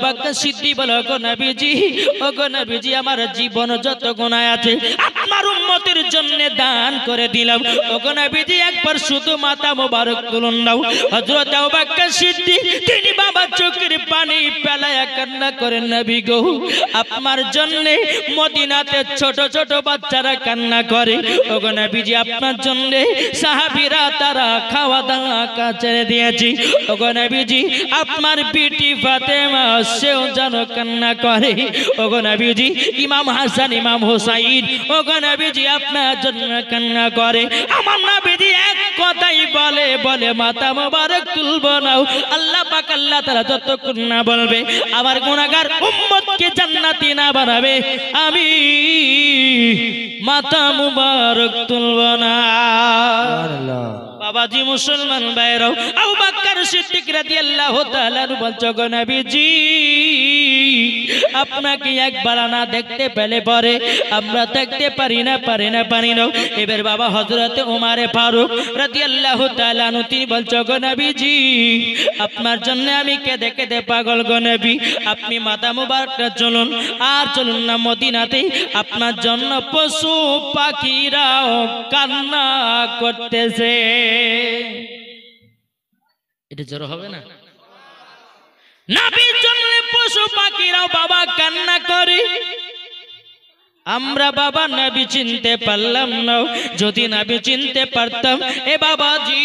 আমার জীবন যত গুনাহ আছে, আপনার উম্মতের জন্য দান করে দিলাম। নবীজি, একবার শুধু মাথা মোবারক তুলুন আবু বকর সিদ্দিক, তিনি বাবা চোখের পানি পেলায়া কান্না করেন, নবী গো, আপনার জন্য মদিনাতে ছোট ছোট বাচ্চারা কান্না করে। নবীজি, আপনার জন্য সাহাবীরা তারা খাওয়া দাওয়া কা ছেড়ে দিয়েছি। ওগো নবীজি, আপনার বিটি ফাতেমা, সেও যেন কান্না করে। ওগো নবীজি, ইমাম হাসান, ইমাম হোসাইন, ওগো নবীজি, আপনার জন্য কান্না করে। আমার নবীজি এক কথাই বলে বলে মাথা মোবারক তুলব নাও। আল্লাহ পাক, আল্লাহ তাআলা যতক্ষণ না বলবে, আমার গুনাহগার উম্মতকে জান্নাতি না বানাবে। আমি মাথা মুবারক তুলব না। সুবহানাল্লাহ। বাবাজি মুসলমান ভাইরাও আবু বকর সিদ্দিক রাদিয়াল্লাহু তাআলা বলছো, গো নবীজি, আপনাকে একবার না দেখতে পেলে পরে আমরা দেখতে পারি না পারি না পারি না। এবার বাবা হযরতে ওমারে ফারুক রাদিয়াল্লাহু তাআলা আনহু, তিনি বলছো, গো নবীজি, আপনার জন্য আমি কেঁদে কেঁদে পাগল, গো নবী। আপনি মাথা মুবারকটা চলুন, আর চলুন না মদিনাতে। আপনার জন্য পশু পাখিরাও কান্না করতেছে। এটা জোর হবে না? পশু পাখিরাও বাবা কান্না করে। আমরা বাবা নবী চিনতে পারলাম না। যদি নবী চিনতে পারতাম, এ বাবাজি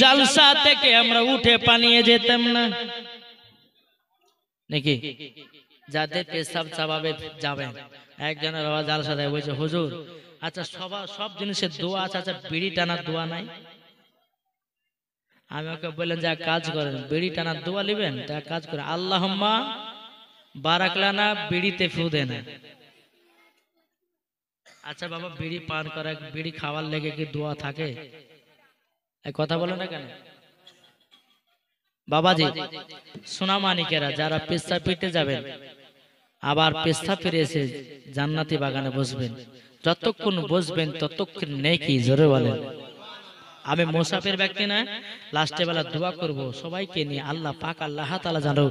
জালসা থেকে আমরা উঠে পানিয়ে যেতাম না। নাকি? যাদের পেশাব চাবাবে যাবেন একজনের বাবা জালসা দেয়, বলছে, হুজুর আচ্ছা সবার সব জিনিসের দোয়া আছে আচ্ছা বিড়ি টানার দোয়া নাই? আমি ওকে বললাম যে এক কাজ করেন বিড়ি টানার দোয়া নেবেন তা এক কাজ করেন আল্লাহ বারাকলানা বিড়িতে ফু দেন আচ্ছা বাবা বিড়ি পান করা বিড়ি খাওয়ার লেগে কি দোয়া থাকে? কথা বলে না কেন? বাবাজি সোনামানিকেরা যারা পেশা পিটে যাবেন আবার পেশা ফিরে এসে জান্নাতি বাগানে বসবেন। যতক্ষণ বসবেন ততক্ষণ নেই কি জোরে বলেন। আমি মোসাফের ব্যক্তি না, লাস্টে বেলা দোয়া করব, সবাইকে নিয়ে আল্লাহ পাক, আল্লাহ তালা জানো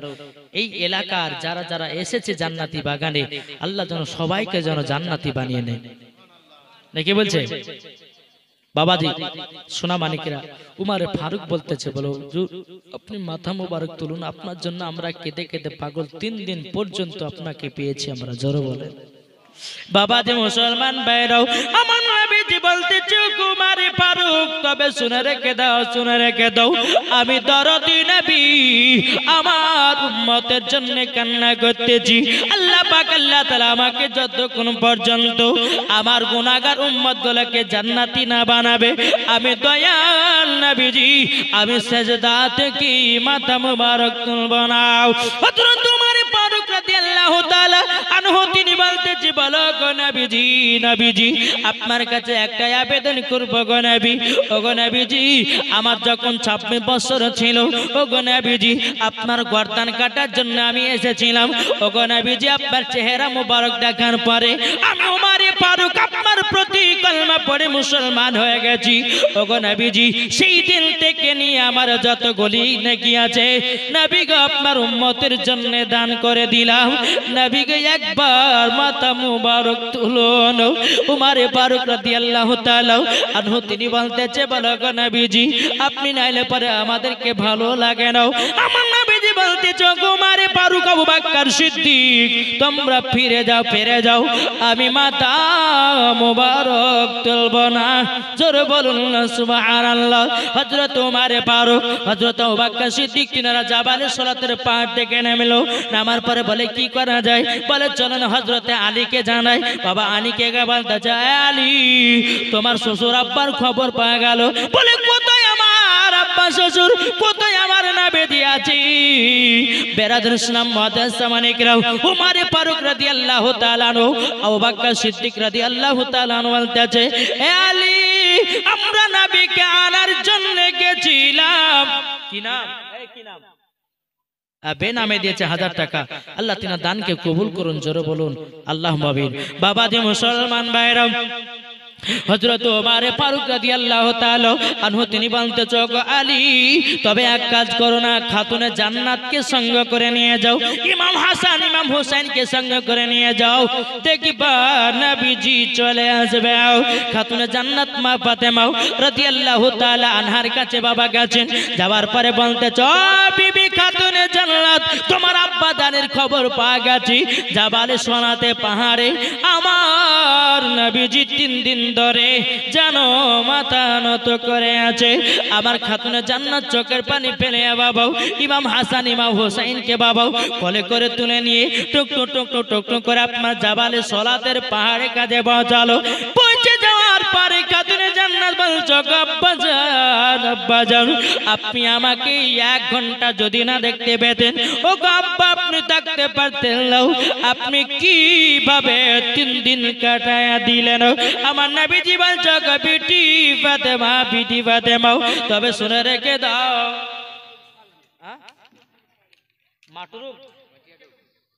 এই এলাকার যারা যারা এসেছে জান্নাতি বাগানে, আল্লাহ যেন সবাইকে যেন জান্নাতি বানিয়ে নেয়। নাকি বলছে? বাবাজি, সোনা মানিকেরা, উমারে ফারুক বলতেছে, বলো আপনি মাথা মোবারক তুলুন, আপনার জন্য আমরা কেঁদে কেঁদে পাগল তিন দিন পর্যন্ত আপনাকে পেয়েছি, আমরা জোরে বলেন। বাবা যে মুসলমান বাইরাও আমার নবীজি বলতেছে, কুমারী ফারুক, তবে শুনে রেখে দাও, শুনে রেখে দাও। আমি দরদি নবী, আমার উম্মতের জন্য কান্না করতেছি। আল্লাহ পাক, আল্লাহ তাআলা আমাকে যতক্ষণ পর্যন্ত আমার গুনাহগার উম্মত গুলোকে জান্নাতি না বানাবে, আমি দয়াল নবীজি, আমি সেজদা থেকে মাথা মুবারক তুলব না। হযরত তোমার ফারুক রাদিয়াল্লাহু তাআলা আনহু, তিনি বলতেছি বলো গো নবীজি, আপনার কাছে একটাই আবেদন করব গো ও গো আমার যখন 26 বছর ছিল, ও গো আপনার গর্দান কাটার জন্য আমি এসেছিলাম। ও গো আপনার চেহারা মোবারক দেখার পরে আমি উমারে ফারুক আপনার প্রতি কলমা পড়ে মুসলমান হয়ে গেছি। ও গো সেই দিন থেকে নিয়ে আমার যত গলি নাকি আছে, নবী আপনার উম্মতের জন্য দান করে দিলাম। নবী একবার মাথা মুবারক তুলুন উমারে ফারুক রাদিয়াল্লাহু তাআলা আনহু, তিনি বলতেছে, বলো গো নবীজি, আপনি নাইলে পরে আমাদেরকে ভালো লাগে না। আমার নবীজি বলতেছে কুমারে ফারুক আবু বকর সিদ্দিক, তোমরা ফিরে যাও ফিরে যাও। আমি মাথা মুবারক তুলব না। জোরে বলুন না, সুবহানাল্লাহ। হযরত উমারে ফারুক, হযরত আবু বকর সিদ্দিক, তিনারা জাবালে সালাতের পাহাড় থেকে নেমেলো। নামার পরে বলে, কি করা যায়? বলে, চলেন হযরতে আলীকে জানাই। বাবা আলীকে গে বলতে যায় আলী? তোমার শ্বশুর আব্বার খবর পাওয়া গেল। বলে, কোথায় শ্বশুর কোথায় আমার না বেদি আছি বেরাদুল ইসলাম সিদ্দিক আমরা আনার জন্য গেছিলাম। কি নাম? কি নাম? বেনামে দিয়েছে হাজার টাকা। আল্লাহ তিনার দানকে কবুল করুন, জোরে বলুন। আল্লাহ বাবা যে মুসলমান ভাইরাম হজরত ওমারে ফারুক রাদিয়াল্লাহু তাআলা আনহু, তিনি বলতে চোখ আলী, তবে এক কাজ করো না, খাতুনে জান্নাতকে সঙ্গ করে নিয়ে যাও, ইমাম হাসান, ইমাম হুসাইনকে সঙ্গ করে নিয়ে যাও, দেখবা নবীজি চলে আসবে খাতুনে জান্নাত মা ফাতেমা রাদিয়াল্লাহু তাআলা আনহার কাছে বাবা গেছেন, যাওয়ার পরে বলতে চ, বিবি খাতুনে জান্নাত, তোমার আব্বা দানের খবর পাওয়া গেছে জাবালে সোনাতে পাহাড়ে, আমার নবীজি তিন দিন ধরে যেন মাথা নত করে আছে। আমার খাতুনে জান্নাত চোখের পানি ফেলে বাবাও, ইমাম হাসান, ইমাম হোসাইনকে বাবাও কলে করে তুলে নিয়ে টুকটু টুকটু টুক টুক টুক টুক করে আপনার জাবালে সলাতের পাহাড়ে কাজে বাঁচালো পৌঁছে জান্নাত আব্বাজান আব্বাজান আপনি আমাকে এক ঘণ্টা যদি না দেখতে পেতেন, ও আব্বা, আপনি থাকতে পারতেন আপনি কীভাবে তিন দিন কাটায়া দিলেন? আমার নবীজি বলছো বিটি ফাতেমা বিটি ফাতেমা তবে শুনে রেখে দাও।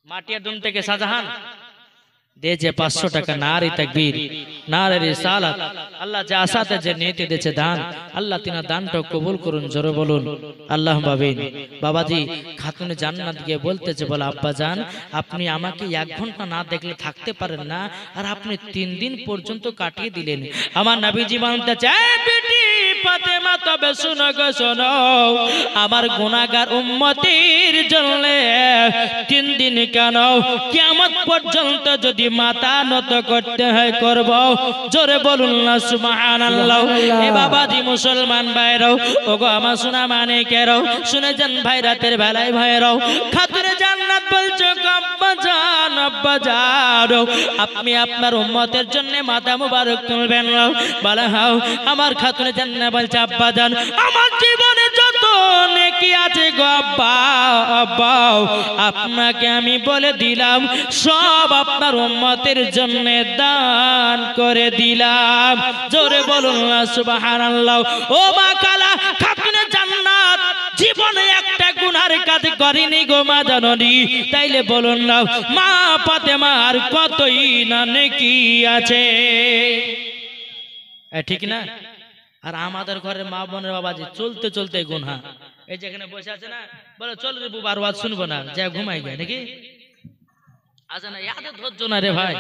মাটিয়া ডুম থেকে শাহজাহান? দিয়েছে পাঁচশো টাকা নারী তাকবীর নারী রিসালাত। আল্লাহ যে আশাতে যে নিয়তি দিয়েছে দান আল্লাহ তিনা দানটা কবুল করুন জোরে বলুন। আল্লাহ বাবিন বাবাজি খাতুনে জান্নাত গিয়ে বলতেছে বলে আব্বা জান আপনি আমাকে এক ঘণ্টা না দেখলে থাকতে পারেন না আর আপনি তিন দিন পর্যন্ত কাটিয়ে দিলেন। আমার নবীজি মানতে চায় বেটি ফাতেমা তবে শুনো গো শোনো। আমার গুনাহগার উম্মতির জন্য তিন দিন কেন কিয়ামত পর্যন্ত যদি মাথা নত করতে হয় করব? জোরে বলুন না সুবহানাল্লাহ। এ বাবাজি মুসলমান ভাইরাও ওগো আমার শোনা মানে কেরাও শুনে যান ভাই রাতের বেলায় ভাইরাও খাতুরে জান্নাত বলছো আপনি আপনার উম্মতের জন্য মাথা মুবারক তুলবেন বলে আমার খাতুনে জান্নাত বলছে, আব্বা জান আমার জীবনে যত নেকি আছে গো আব্বা আপনাকে আমি বলে দিলাম, সব আপনার উম্মতের জন্য দান করে দিলাম। জোরে বলুন সুবহানাল্লাহ। ও মা কালা, খাতুনে জান্নাত জীবনে একটা গুনার কাজ করিনি গো মা জননী। তাইলে বলুন না, মা ফাতেমার কতই না নেকি আছে? ঠিক না? আর আমাদের ঘরে মা বোনের বাবা বাবাজি চলতে চলতে গুনহা। এই যেখানে বসে আছে না, বলে, চল রে বুবার ওয়াজ শুনব না, যা ঘুমাই যায় নাকি? আছে না ইয়াতে ধৈর্য না রে ভাই।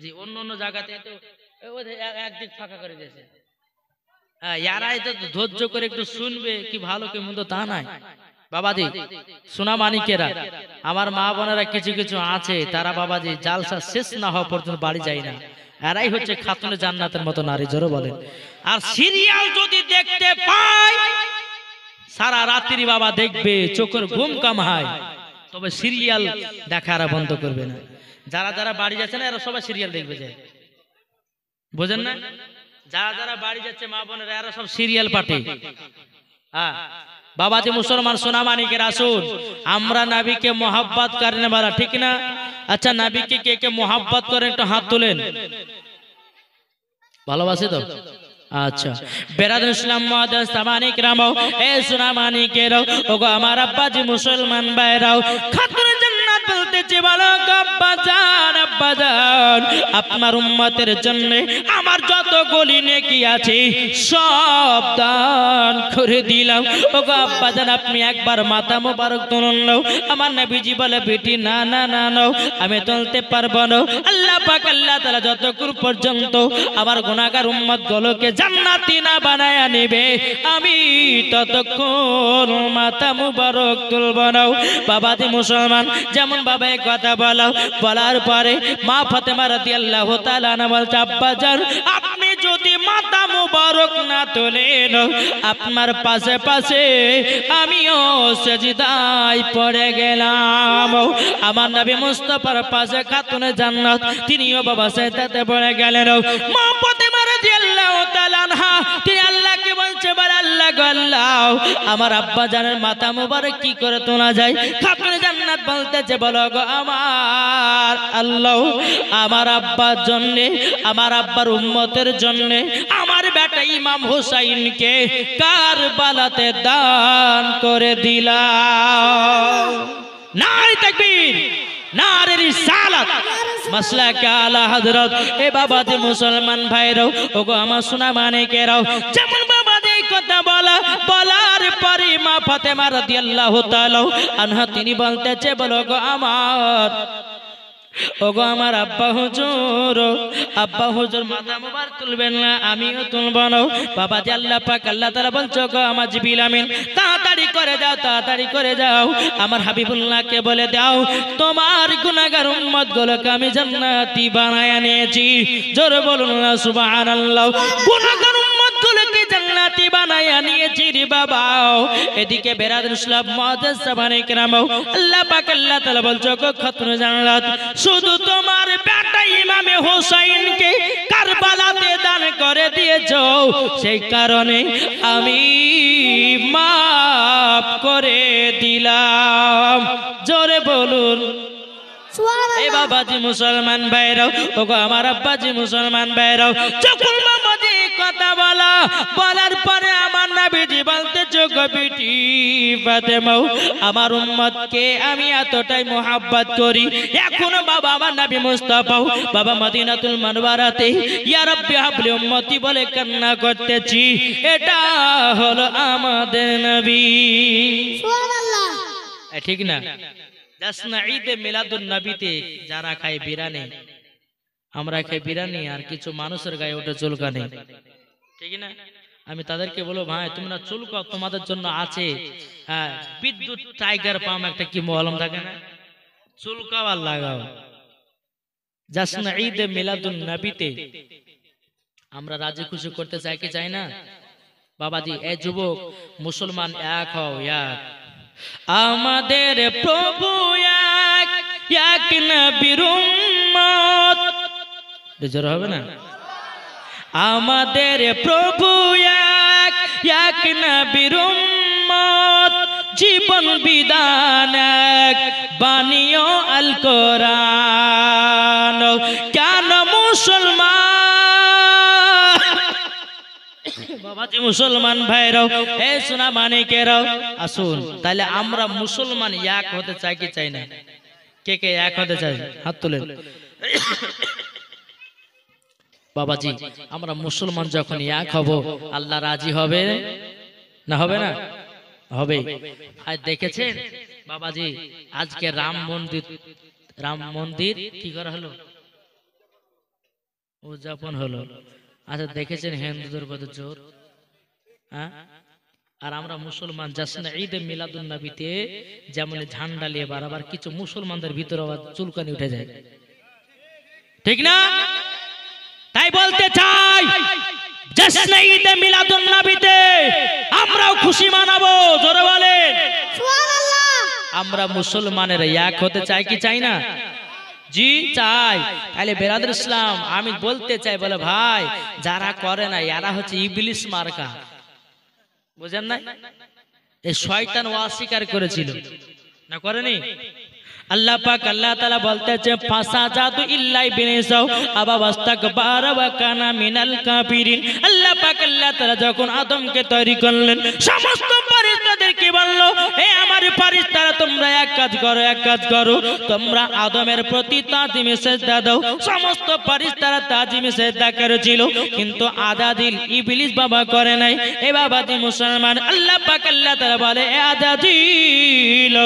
জি, অন্য অন্য জায়গাতে তো একদিক ফাঁকা করে দিয়েছে। ইয়ারাই তো ধৈর্য করে একটু শুনবে, কি ভালো, কি মন্দ, তা নাই। বাবাজি সোনা মানিকেরা, আমার মা বোনেরা কিছু কিছু আছে, তারা বাবাজি, জালসা শেষ না হওয়া পর্যন্ত বাড়ি যায় না। এরাই হচ্ছে খাতুনে জান্নাতের মতো নারী, জোরে বলেন। আর সিরিয়াল যদি দেখতে পায় সারা রাত্রি বাবা দেখবে, চোখের ঘুম কামায়। তবে সিরিয়াল দেখা আর বন্ধ করবে না। যারা যারা বাড়ি যাচ্ছে না, এরা সবাই সিরিয়াল দেখবে যায় বোঝেন না? যারা যারা বাড়ি যাচ্ছে মা বোনেরা, এরা সব সিরিয়াল পাঠে হ্যাঁ বাবাজি মুসলমান, সোনা মানিকের আসুন আমরা নাবিকে মোহাব্বত করেন বালা, ঠিক না? আচ্ছা নাবিকে কে কে মোহাব্বত করেন, একটু হাত তোলেন। ভালোবাসে তো? আচ্ছা। বেরাদুল আমার মুসলমান বাইরাও খাতুন জান্নাত বলো আব্বা জান আব্বা জান আপনার উম্মতের জন্য আমার যত গলি নেকি আছে, সব দান করে দিলাম। ওগো আব্বা জান আপনি একবার মাথা মোবারক তুলুন নাও। আমার নবীজি বলে, বেটি, না না না, নাও। আমি তুলতে পারব না। আল্লাহ পাক, আল্লাহ তাআলা যতক্ষণ পর্যন্ত আমার গুনাহগার উম্মত গুলোকে জান্নাতি না বানায়া নেবে, আমি ততক্ষণ মাথা মুবারক তুলব না বাবাজি মুসলমান, যেমন বাবা কথা বলাও, বলার পরে মা ফাতেমা রাদিয়াল্লাহু তাআলা না বলছে, আব্বা জান, আপনি যদি মাথা মুবারক না তোলেন, আপনার পাশে পাশে আমিও সেজদায় পড়ে গেলাম। আমার নবী মুস্তাফার পাশে খাতুনে জান্নাত, তিনিও বাবা সেজদাতে পড়ে গেলেন। মা ফাতেমা রাদিয়াল্লাহু তাআলা আনহা, তিনি বলছে বলে আল্লাহ গো আল্লাহ, আমার আব্বা জানের মাথা মুবারক কি করে তোলা যায়? খাতুনে জান্নাত বলতেছে, বলো গো আমার আল্লাহ, আমার আব্বার জন্য, আমার আব্বার উম্মতের জন্য, আমার বেটা ইমাম হুসাইনকে কারবালাতে দান করে দিলাম। নারী তাকবীর নারী রিসালাত মাসলা হযরত, এ বাবা মুসলমান ভাইরাও, ওগো আমার সোনা মানে কেরাও যেমন কথা বলা, বলার পরে মা ফাতেমা রাদিয়াল্লাহু তাআলা আনহা তিনি বলতেছে, বলো গো আমার, ওগো আমার আব্বা হুজুর আব্বা হুজুর মাথা মোবার তুলবেন না, আমিও তুলব না। বাবা যে আল্লাহ পাক, আল্লাহ তাআলা বলছো গো আমার জিবিল আমিন, তাড়াতাড়ি করে যাও, তাড়াতাড়ি করে যাও, আমার হাবিবুল্লাহকে বলে দাও, তোমার গুনাহগার উম্মত গুলোকে আমি জান্নাতি বানায় নিয়েছি জোরে বলুন না, সুবহানাল্লাহ। গুনাহগার লোকগুলোকে জান্নাতি বানায়া নিয়েছি রে বাবা এদিকে বেরাদ ইসলাম মহাদেশ আল্লাহ পাক আল্লাহ বলছো শুধু তোমার বেটা ইমামে হোসাইনকে কারবালাতে দান করে দিয়েছ। সেই কারণে আমি মাফ করে দিলাম। জোরে বলুন। এ বাবাজি মুসলমান ভাইরাও ওগো আমার আব্বাজি মুসলমান ভাইরাও যখন কথা বলা বলার পরে আমার নাবিজি বলতে চোখ বিটি ফাতেমাও আমার উম্মতকে আমি এতটাই মোহাব্বত করি। এখনও বাবা আমার নবী মুস্তাফাও বাবা মদিনাতুল মানওয়ারাতে ইয়া রাব্বি হাবলি উম্মতি বলে কান্না করতেছি। এটা হলো আমাদের নবী। ঠিক না? যাস ঈদে মিলাদুন নবীতে যারা খায় বিরানি আমরা খাই বিরানি আর কিছু মানুষের গায়ে ওঠে চুলকানি। ঠিক না? আমি তাদেরকে বলব, ভাই, তোমরা চুলকাও তোমাদের জন্য আছে হ্যাঁ বিদ্যুৎ টাইগার পাম একটা কি মলম থাকে না? চুলকাও লাগাও। ঈদে মিলাদুন আমরা রাজি খুশি করতে চাই কি চাই না? বাবাজি, এ যুবক, মুসলমান এক হও, এক। আমাদের প্রভু এক এক জোর হবে না? আমাদের প্রভু এক এক নবীর উম্মত, জীবন বিধান এক বানিও আল কোরআন। কেন মুসলমান? বাবাজি মুসলমান ভাইরাও, এ সোনা মানিকেরাও, আসুন তাহলে আমরা মুসলমান এক হতে চাই কি চাই না? কে কে এক হতে চাই? হাত তুলেন। বাবাজি, আমরা মুসলমান যখন এক হব, আল্লাহ রাজি হবে? না হবে না? হবে। আজ দেখেছেন? বাবাজি, আজকে রাম মন্দির রাম মন্দির কি করা হলো? উদযাপন হলো। আচ্ছা দেখেছেন হিন্দুদের কত জোর হ্যাঁ? আর আমরা মুসলমান যাচ্ছি না, ঈদে মিলাদুন নবীতে যেমন ঝান্ডা নিয়ে বারবার কিছু মুসলমানদের ভিতরে আবার চুলকানি উঠে যায়। ঠিক না? তাই বলতে চাই জশ্নে ঈদে মিলাদুন নবীতে আমরাও খুশি মানাবো জোরে বলেন। আমরা মুসলমানের এক হতে চাই কি চাই না? জি চাই। তাহলে বেরাদুল ইসলাম আমি বলতে চাই বলে ভাই যারা করে না এরা হচ্ছে ইবলিস মার্কা। বুঝেন না এই শয়তান অস্বীকার করেছিল। না করেনি? আল্লাহ পাক আল্লাহ তাআলা বলতেছে, ফাসা জাদু ইল্লাই বিনিসাও আবা ওয়াস্তাকবার ওয়া কানা মিনাল কাফিরিন। আল্লাহ পাক আল্লাহ তাআলা যখন আদমকে তৈরি করলেন, সমস্ত ফেরেশতাদেরকে বলল? হে আমার ফেরেশতারা, তোমরা এক কাজ করো, এক কাজ করো। তোমরা আদমের প্রতি তাজিমে সেজদা দাও। সমস্ত ফেরেশতারা তাজিমে সেজদা করেছিল, কিন্তু আদাদিল ইবলিস বাবা করে নাই। এ বাবাদি মুসলমান, আল্লাহ পাক, আল্লাহ তাআলা বলে, এ আদাদিল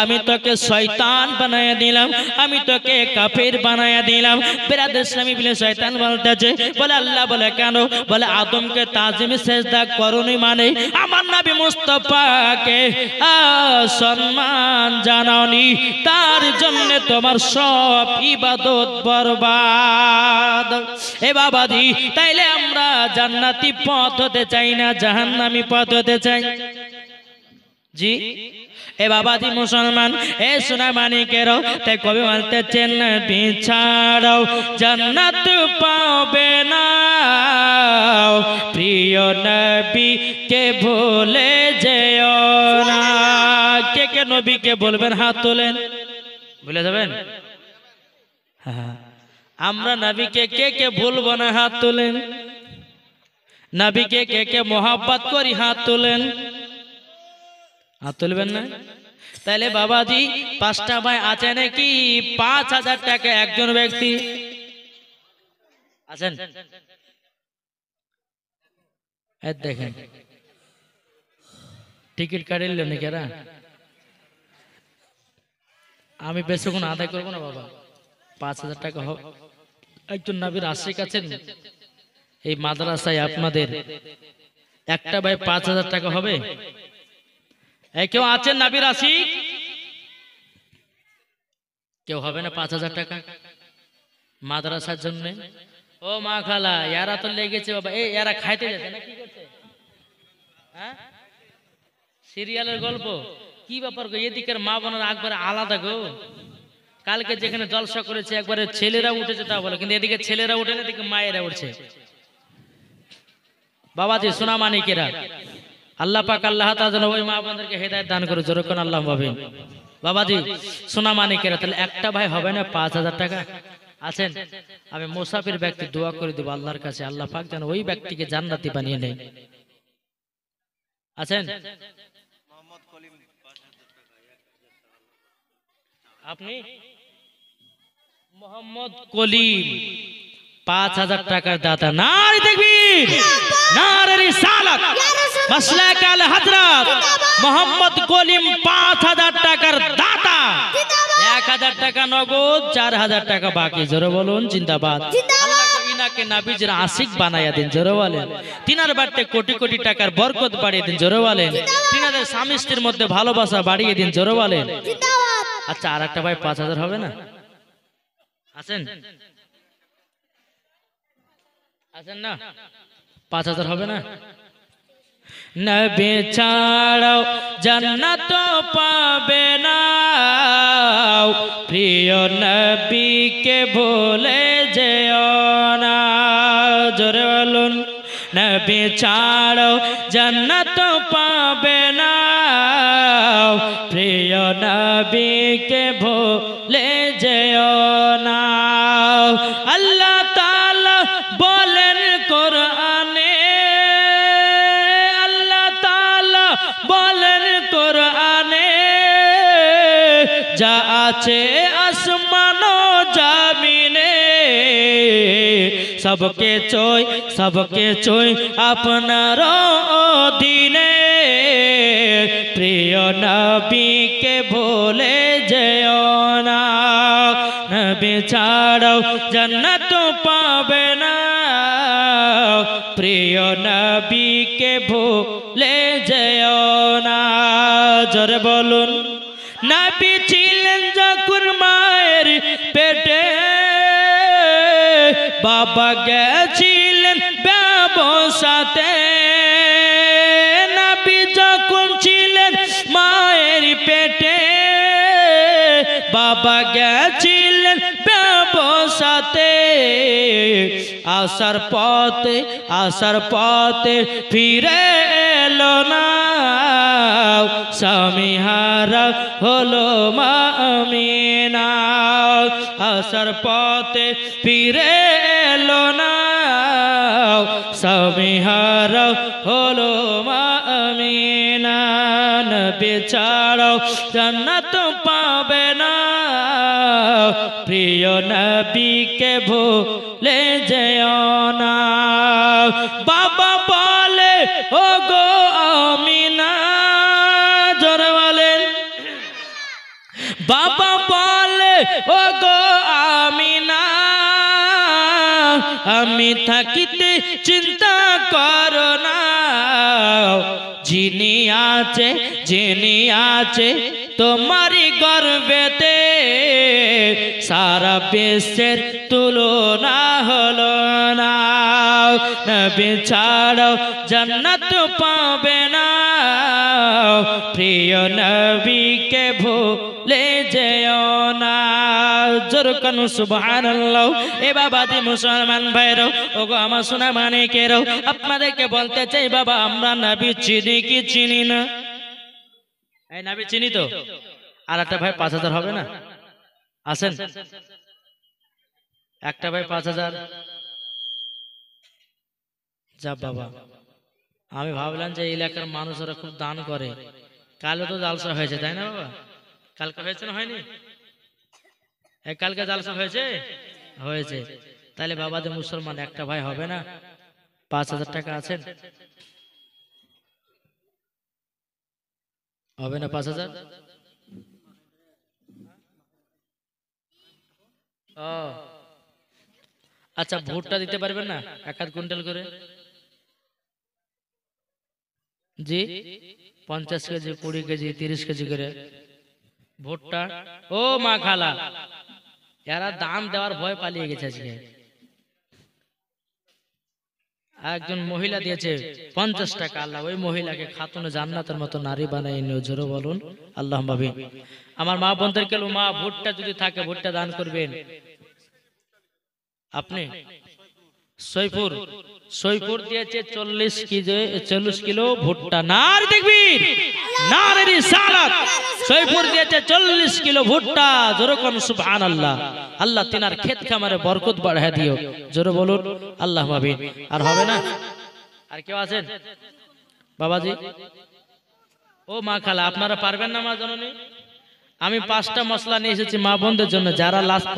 আমি তোকে শয়তান বানায় দিলাম, আমি তোকে কাফের বানায়া দিলাম। বেরাদ ইসলামী বলে, শয়তান বলতেছে বলে, আল্লাহ বলে, কেন? বলে, আদমকে তাজিমে সেজদা করনি মানে আমার নবী মুস্তাফাকে আ, সম্মান জানাওনি তার জন্য তোমার সব ইবাদত বরবাদ। এ বাবাজি তাইলে আমরা জান্নাতি পথ হতে চাই না জাহান্নামি পথ হতে চাই? জি? এ বাবাজি মুসলমান, এ সোনা মানিকের তাই কবি বলতেছেন বিছাড়াও, জান্নাত পাবে না। প্রিয় নবী কে ভুলে যেও না। কে কে নবীকে বলবেন, হাত তোলেন। ভুলে যাবেন? হ্যাঁ। আমরা নবীকে কে কে ভুলবো না, হাত তোলেন। নবীকে কে কে মোহাব্বত করি, হাত তোলেন। হাত তুলবেন না? তাহলে বাবাজি, পাঁচটা ভাই আছে নাকি? পাঁচ হাজার টাকা একজন ব্যক্তি। আছেন? দেখেন। টিকিট কাটিল নাকি এরা? আমি বেশিক্ষণ আদায় করব না, বাবা। পাঁচ হাজার টাকা হোক। একজন নাবির আশিক আছেন? এই মাদ্রাসায় আপনাদের একটা ভাই পাঁচ হাজার টাকা হবে? কেউ আছেন নাবির আশিক? কেউ হবে না পাঁচ হাজার টাকা? মাদ্রাসার জন্য? ও মা খালা ইয়ারা তো লেগেছে বাবা। এই ইয়ারা খাইতে যাচ্ছে না কি করছে? হ্যাঁ? সিরিয়ালের গল্প? কি ব্যাপার গো? এদিকের মা বোনের একবারে আলাদা গো। কালকে যেখানে জলসা করেছে একবারে ছেলেরা উঠেছে তা বলে কিন্তু এদিকে ছেলেরা উঠে না এদিকে মায়েরা উঠছে। বাবাজি সোনা মানিকেরা। আল্লাহ পাক আল্লাহ তাআলা ওই মা বোনদেরকে হেদায়েত দান করে জোরকন আল্লাহ ভাবেন বাবাজি সোনা মানিকেরা তাহলে একটা ভাই হবে না পাঁচ হাজার টাকা? আছেন? আমি মুসাফির ব্যক্তি দোয়া করে দেবো আল্লাহর কাছে। আল্লাহ পাক যেন ওই ব্যক্তিকে জান্নাতি বানিয়ে নেয়। আছেন? আপনি? মোহাম্মদ কলিম। পাঁচ হাজার টাকার দাতা। নারী দেখবির নারী রিসালাত মাসলাক আল হযরত মোহাম্মদ কলিম পাঁচ হাজার টাকার দাতা। এক হাজার টাকা নগদ চার হাজার টাকা বাকি। জোরে বলুন ইনাকে নাবিজের আশিক বানাইয়া দিন জোরে বলেন। তিনার বাড়তে কোটি কোটি টাকার বরকত বাড়িয়ে দিন জোরে বলেন। তিনাদের স্বামী স্ত্রীর মধ্যে ভালোবাসা বাড়িয়ে দিন জোরে বলেন। আচ্ছা আর একটা ভাই পাঁচ হাজার হবে না? আছেন আছেন না? পাঁচ হাজার হবে না? নবে ছাড়াও জান্নাত পাবে না। প্রিয় নবীকে ভুলে না। জোরে বলুন, নবী ছাড়াও জান্নাত পাবে না। প্রিয় নবীকে আছে আসমান জামিনে। সবকে চই সবকে চই আপনার দিনে প্রিয় নবীকে ভুলে যেও না। নবী জান্নাত পাবে না। প্রিয় নবীকে ভোলে যেও না। জোরে বলুন নবী বাবা গেছিলেন ব্যবসাতে। নবী যখন ছিলেন মায়ের পেটে, বাবা গেছিলেন ব্যবসাতে। আসার পথে আসার পথে ফিরে এলো না। স্বামী হারা হলো মা আমিনা। আসার পথে ফিরে বাবা বলে ও গো আমিনা, আমি থাকিতে চিন্তা করো না। যিনি আছে যিনি আছে, তোমারই গর্বেতে সারা বিশ্বের তুলনা হলো না। নবী ছাড়াও জান্নাত পাবে না। প্রিয় নবীকে না এ বাবা দি মুসলমান ভাইরাও ওগো আমার সোনা মানিকেরাও আপনাদেরকে বলতে চাই, বাবা, আমরা নবী চিনি কি চিনি না। এই নবী চিনি তো? আর একটা ভাই পাঁচ হাজার হবে না? আসেন। একটা ভাই পাঁচ হাজার। যা বাবা। আমি ভাবলাম যে এলাকার মানুষরা খুব দান করে। কালও তো জালসা হয়েছে, তাই না বাবা? কালকে হয়েছে না হয়নি? কালকে জালসা হয়েছে? হয়েছে। তাহলে বাবা যে মুসলমান একটা ভাই হবে না? পাঁচ হাজার টাকা আছেন? হবে না পাঁচ হাজার? আচ্ছা ভোটটা দিতে পারবেন না? এক আধ কুইন্টাল করে? জি? পঞ্চাশ কেজি, কুড়ি কেজি, তিরিশ কেজি করে ভোটটা? ও মা খালা। এরা দাম দেওয়ার ভয় পালিয়ে গেছে আজকে। একজন মহিলা দিয়েছে পঞ্চাশ টাকা। আল্লাহ ওই মহিলাকে খাতুনে জান্নাতের মতো নারী বানাই নিয়ে জোরে বলুন। আল্লাহ ভাবি আমার মা বোনদের কেলো মা ভোটটা যদি থাকে ভোটটা দান করবেন। আপনি? সৈপুর সৈপুর দিয়েছে চল্লিশ কেজি, চল্লিশ কিলো ভুট্টা। নার দেখবি নারের সালাত সৈপুর দিয়েছে চল্লিশ কিলো ভুট্টা। যেরকম সুবহান আল্লাহ আল্লাহ তিনার ক্ষেত খামারে বরকত বাড়ায় দিও। জোরে বলুন, আল্লাহ ভাবিন আর হবে না? আর কেউ আছেন? বাবাজি? ও মা খালা, আপনারা পারবেন না মা জননী? আমি পাঁচটা মশলা নিয়ে এসেছি মা বোনদের জন্য। যারা লাস্ট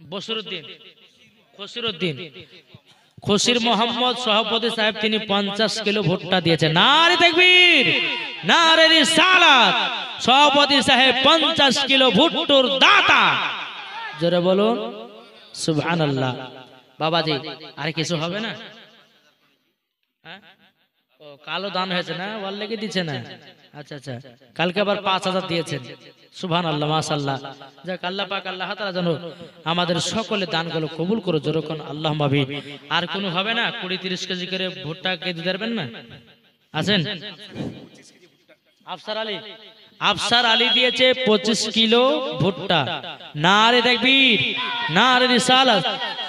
বসরুদ্দিন, খসিরুদ্দিন। খসির মোহাম্মদ সভাপতি সাহেব তিনি পঞ্চাশ কিলো ভুট্টা দিয়েছেন। নারে দেখবির নারে সালাত সভাপতি সাহেব পঞ্চাশ কিলো ভুট্টুর দাতা। জোরে বলুন সুবহান আল্লাহ বাবাজি, আর কিছু হবে না? হ্যাঁ? কালো দান হয়েছে না? ওর লেগে দিচ্ছে না? আচ্ছা আচ্ছা। কালকে আবার পাঁচ হাজার দিয়েছেন। সুবহান আল্লাহ মাশাল্লাহ যাক, আল্লাহ পাক, আল্লাহ তাআলা যেন আমাদের সকলে দানগুলো কবুল করে যেরকম আল্লাহ মাবি আর কোনো হবে না কুড়ি তিরিশ কেজি করে ভুট্টা কে দিতে পারবেন না? আছেন? আফসার আলী। আফসার আলী দিয়েছে পঁচিশ কিলো ভুট্টা। না রে দেখবির না রে রিসালাত।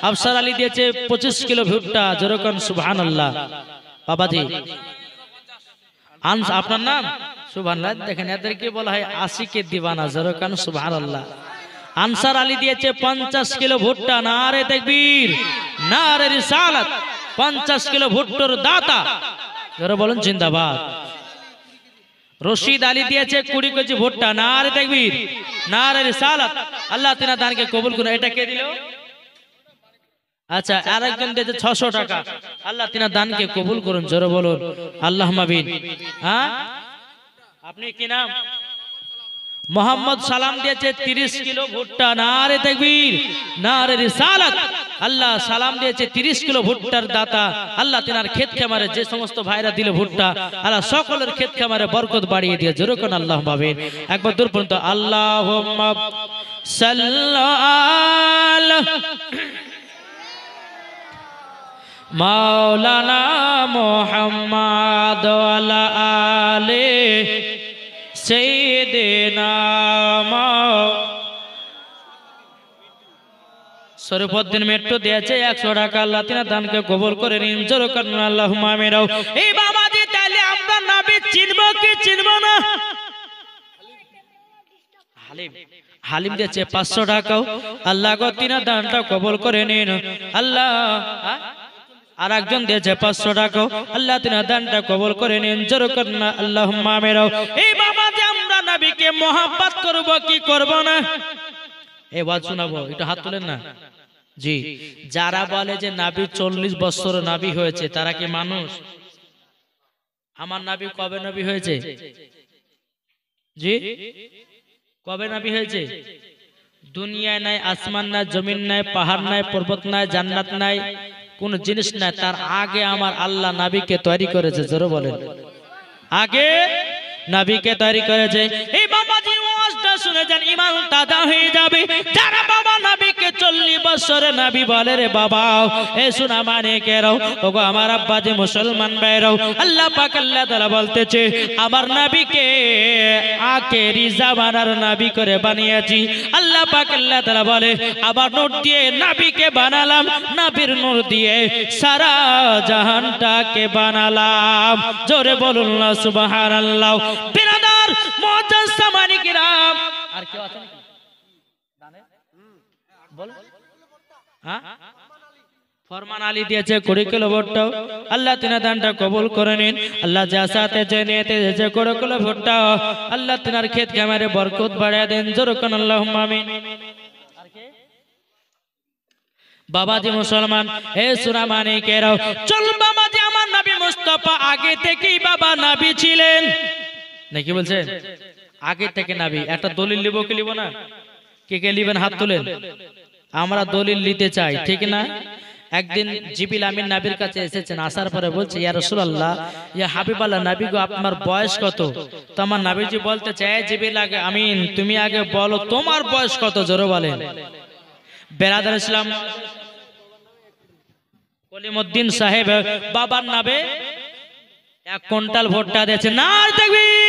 আফসার আলী দিয়েছে পঁচিশ কিলো ভুট্টা যেরকম সুবহান আল্লাহ বাবাজি আপনার নাম? আনসার দিয়েছে পঞ্চাশ কিলো ভুট্টা না রে না রে পঞ্চাশ কিলো ভুট্টোর দাতা। বলুন, জিন্দাবাদ। রশিদ আলী দিয়েছে কুড়ি কেজি ভুট্টা না রে দেখবির না রে রিসালাত। আল্লাহ তিনা দানকে কবুল করুন। এটা কে দিল? আচ্ছা আর একজন দিয়েছে ছশো টাকা। আল্লাহ তিনা দানকে কবুল করুন, জোরে বলুন। আল্লাহ মাবিন হ্যাঁ? আপনি কি নাম? মোহাম্মদ সালাম দিয়েছে তিরিশ কিলো ভুট্টা। না রে দেখবির না রে রিসালাত। আল্লাহ সালাম দিয়েছে তিরিশ কিলো ভুট্টার দাতা। আল্লাহ তিনার ক্ষেত খামারে যে সমস্ত ভাইরা দিল ভুট্টা, আল্লাহ সকলের ক্ষেত খামারে বরকত বাড়িয়ে দিয়ে যেরকম আল্লাহ পাবেন একবার দূর পর্যন্ত আল্লাহ সাল্লাহ মাওলানা মোহাম্মদ আলে সাইয়্যিদিনা শরীফুদ্দিন মেট্রো দিয়েছে একশো টাকা আল্লাহ তিনা দানকে কবুল করে নিন। জোর করেন আল্লাহ মামিরাও এই বাবাজি তাহলে আমরা নাবি চিনবো কি চিনবো না? হালিম হালিম দিয়েছে পাঁচশো টাকাও আল্লাহ গো তিনা দানটা কবুল করে নিন। আল্লাহ? আর একজন দিয়েছে পাঁচশো টাকাও আল্লাহ তিনা দানটা কবল করে নিন। জোর করেন আল্লাহ মামেরাও এই বাবা, যে আমরা নাবিকে মহাব্বত করব, কি করব না? এ বাদ শোনাবো, একটু হাত তুলেন না? জি। যারা বলে যে নাবি চল্লিশ বছর নাবি হয়েছে, তারা কি মানুষ? আমার নাবি কবে নবী হয়েছে? জি? কবে নাবি হয়েছে? দুনিয়ায় নাই, আসমান নাই, জমিন নাই, পাহাড় নাই, পর্বত নাই, জান্নাত নাই। কোন জিনিস নাই, তার আগে আমার আল্লাহ নাবিকে তৈরি করেছে, জোরে বলেন। আগে নাবিকে তৈরি করেছে। এই ওয়াজটা শুনে যান, ইমান তাজা হয়ে যাবে। যারা বাবা নাবিকে চল্লিশ বছরে নাবি বলে রে বাবা, এ শোনা মানে কেরাও ওগো আমার আব্বাজি মুসলমান ভাইরাও আল্লাহ পাক আল্লাহ তাআলা বলতেছে, আমার নাবিকে আখেরি জামানার নাবি করে বানিয়েছি। আল্লাহ পাক আল্লাহ তাআলা বলে, আবার নূর দিয়ে নাবিকে বানালাম, নাবির নূর দিয়ে সারা জাহানটাকে বানালাম। জোরে বলুন না সুবহানাল্লাহ। কিরাম আর কেউ আছে নাকি? বল। হ্যাঁ? ফরমান আলী দিয়েছে কুড়ি কিলো ভুট্টা আল্লাহ তিনা দানটা কবুল করে নিন। আল্লাহ যা সাথে যে নিয়েতে যে কুড়ি কিলো ভুট্টা আল্লাহ তিনার ক্ষেত বরকত বাড়িয়ে দেন। জোরকান আল্লাহ আমিন। বাবাজি মুসলমান হে সুরামানি কেরাও চল বাবাজি আমার নবী মুস্তফা আগে থেকেই বাবা নবী ছিলেন। নাকি বলছেন? আগে থেকে নাবি একটা দলিল লিব কি লিব না? কে কে লিবেন হাত তুলেন? আমরা দলিল নিতে চাই ঠিক না? একদিন জিবিল আমিন নাবির কাছে এসেছেন আসার পরে বলছে ইয়া রাসূলুল্লাহ ইয়া হাবিবাল্লাহ নবী গো আপনার বয়স কত? তো আমার নবীজি বলতে চায় জিবিল আগে আমিন তুমি আগে বলো তোমার বয়স কত? জোরে বলেন। বেরাদার ইসলাম কলিমুদ্দিন সাহেব বাবার নাবে এক কুইন্টাল ভোটটা দিয়েছে। না দেখবির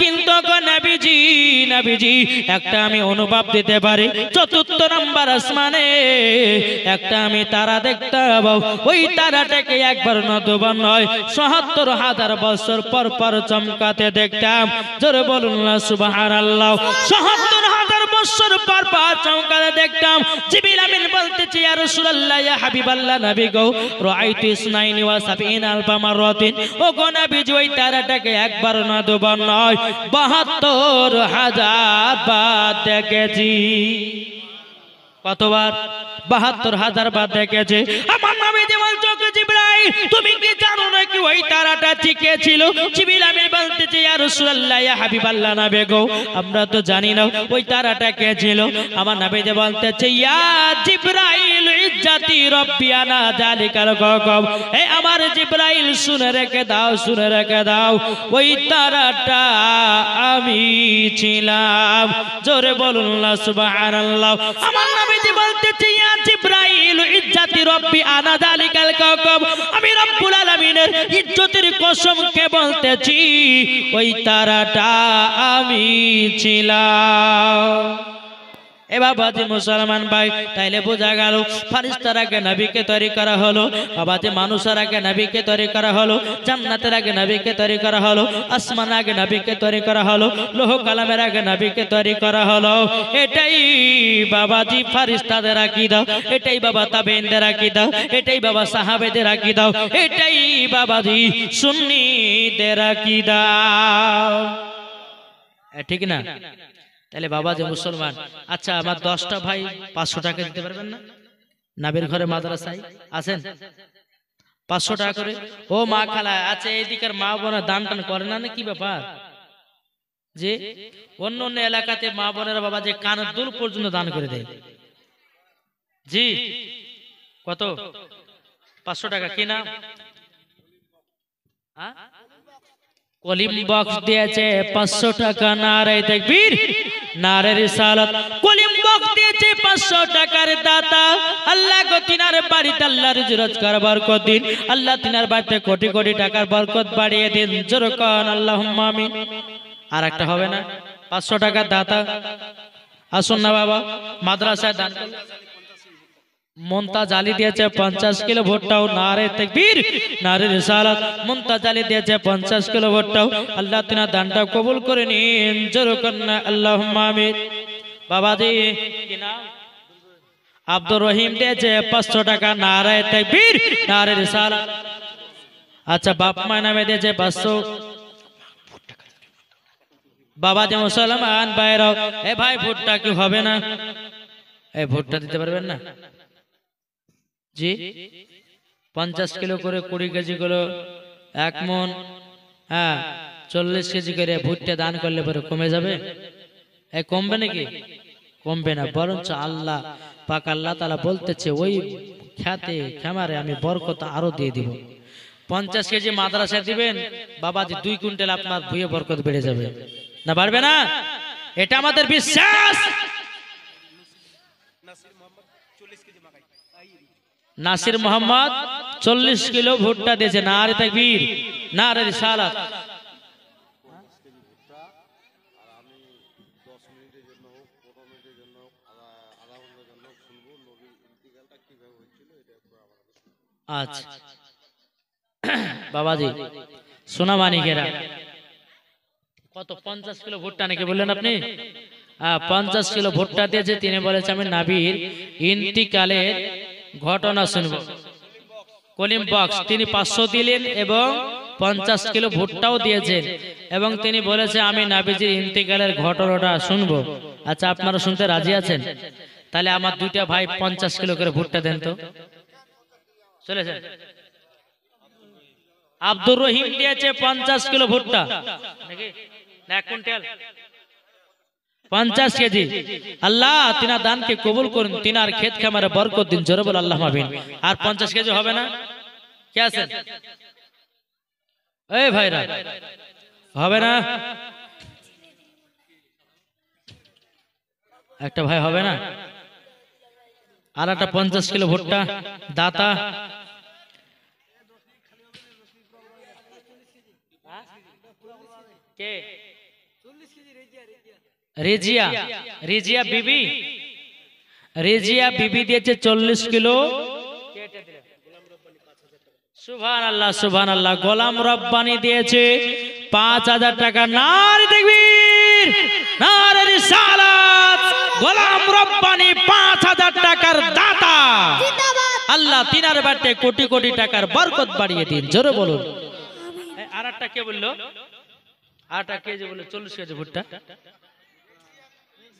কিন্তু নবীজি নবীজি, একটা আমি অনুভব দিতে পারি। চতুর্থ নাম্বার আসমানে একটা আমি তারা দেখতে পাবো। ওই তারাটাকে একবার না দুবার নয়, সহাত্তর হাজার বছর পর পর চমকাতে দেখতাম। জোরে বলুন না, সুবহানাল্লাহ। সহাত্তর হাজার বছর পর পর চমকাতে দেখতাম। জিবিল আমিন বলতেছি, ইয়া রাসূলুল্লাহ হাবিবাল্লাহ, নবী গো, রাআইতু ইসনাইনি ওয়া সাবিনা আলফা মাররাতিন। ও গো নবীজি, ওই তারাটাকে একবার না দুবার নয় 72 হাজার বার দেখেছি। কতবার? বাহাত্তর হাজার বার দেখেছে। আমার নামে যেমন চোখ তুমি কি জানো নাকি ওই তারাটা চিকে ছিল? আমি গো আমরা তো জানি না ওই তারাটা কে ছিল। আমার নবী যে ইয়া জিব্রাইল, ইজ্জাতি গগব। আমার জিব্রাইল, শুনে রেখে দাও, শুনে রেখে দাও, ওই তারাটা আমি ছিলাম। জোরে বলুন না সুবহানাল্লাহ। আমার নবীজি বলতেছে, ইয়া জিব্রাইল, ইজ্জাতি রব্বি, আনা জালিকাল গগব আমি রব্বুল আলামিনের ইজ্জতের কসমকে বলতেছি, ওই তারাটা আমি ছিলাম। এ বাবাজি মুসলমান ভাই, তাইলে বোঝা গেল ফারিস্তার আগে নবীকে তৈরি করা হলো, বাবাজি মানুষের আগে নবীকে তৈরি করা হলো জান্নাতের আগে নবীকে তৈরি করা হলো আসমান আগে নবীকে তৈরি করা হলো লোহ কালামের আগে নবীকে তৈরি করা হলো। এটাই বাবাজি ফারিস্তাদের রাখি দাও এটাই বাবা তাবেনদের রাখি দাও এটাই বাবা সাহাবেদের রাখি দাও এটাই বাবাজি সুন্নিদের রাখি দাও ঠিক না? তাহলে বাবা যে মুসলমান আচ্ছা আমার দশটা ভাই পাঁচশো টাকা দিতে পারবেন না? নাবির ঘরে মাদ্রাসায় আছেন? পাঁচশো টাকা করে? ও মা খালা আচ্ছা এইদিকের মা বোনা দান টান করে না না কি ব্যাপার? যে অন্য অন্য এলাকাতে মা বোনেরা বাবা যে কানের দুল পর্যন্ত দান করে দেয়। জি, কত? পাঁচশো টাকা, কি হ্যাঁ? কলিম বক্স দিয়েছে, পাঁচশো টাকা নারে দেখবির নারে রিসালত। কলিম পাঁচশো টাকার দাতা। আল্লাহ বাড়িতে আল্লাহ রুজি রোজগার বরকত দিন। আল্লাহ তিনার বাড়িতে কোটি কোটি টাকার বরকত বাড়িয়ে দিন। আল্লাহ আর একটা হবে না? পাঁচশো টাকার দাতা। আসুন না বাবা, মাদ্রাসায় দান। মন্তা জালি দিয়েছে পঞ্চাশ কিলো ভোটটাও নারে তেকবীর, নারে রিসালাত। মন্তা জালি দিয়েছে পঞ্চাশ কিলো ভোটটাও আল্লাহ তিনা দানটা কবুল করে নিন। জোর কন্যা আল্লাহ আমিন। বাবাজি আব্দুর রহিম দিয়েছে পাঁচশো টাকা নারে তেকবীর, নারে রিসালাত। আচ্ছা বাপ মা নামে দিয়েছে পাঁচশো। বাবা যে মুসলমান ভাইরাও এ ভাই, ভোটটা কি হবে না? এই ভোটটা দিতে পারবেন না? জি? পঞ্চাশ কিলো করে কুড়ি কেজি করে এক মন। হ্যাঁ চল্লিশ কেজি করে ভুট্টা দান করলে পরে কমে যাবে? এ, কমবে নাকি? কমবে না। বরঞ্চ আল্লাহ, পাক আল্লাহ তালা বলতেছে, ওই খ্যাতে, খেমারে আমি বরকত আরও দিয়ে দিব। পঞ্চাশ কেজি মাদ্রাসা দিবেন, বাবাজি দুই কুইন্টাল আপনার ভুয়ে বরকত বেড়ে যাবে। না পারবে না? এটা আমাদের বিশ্বাস! নাসির মোহাম্মদ চল্লিশ কিলো ভুট্টা দিয়েছে। না রে তাকবীর না রে সালাত আচ্ছা। বাবাজি কত, পঞ্চাশ কিলো ভুট্টা নাকি বললেন আপনি? হ্যাঁ পঞ্চাশ কিলো ভুট্টা দিয়েছে। তিনি বলেছে, আমি নাবির ইন্তিকালের ঘটনা শুনব। কলিম বক্স, তিনি পাঁচশো দিলেন এবং পঞ্চাশ কিলো ভুট্টাও দিয়েছেন। এবং তিনি বলেছে, আমি নাবিজির ইন্তিকালের ঘটনাটা শুনব। আচ্ছা আপনারা শুনতে রাজি আছেন? তাহলে আমার দুইটা ভাই পঞ্চাশ কিলো করে ভুট্টা দেন তো। চলেছেন আব্দুর রহিম দিয়েছে পঞ্চাশ কিলো ভুট্টা। এক কুইন্টাল। পঞ্চাশ কেজি। আল্লাহ, তিনা দানকে কবুল করুন, তিনার ক্ষেত খামারে বরকত দিন, জোরে বল আল্লাহ মাবিন আর পঞ্চাশ কেজি হবে না? কে আছেন? এই ভাইরা, হবে না? একটা ভাই হবে না? আর একটা পঞ্চাশ কিলো ভুট্টা, দাতা। কে? রেজিয়া রেজিয়া বিবি। রেজিয়া বিবি দিয়েছে চল্লিশ কিলো। সুভান আল্লাহ সুভান আল্লাহ গোলাম রব্বানি দিয়েছে পাঁচ হাজার টাকা। নার দেখবি গোলাম রব্বানি পাঁচ হাজার টাকার দাতা। আল্লাহ তিনার বাটে কোটি কোটি টাকার বরকত বাড়িয়ে দিন, জোরে বলুন। আর একটা কে বলল? আর একটা কে যে বলল? চল্লিশ কেজি ভুট্টা।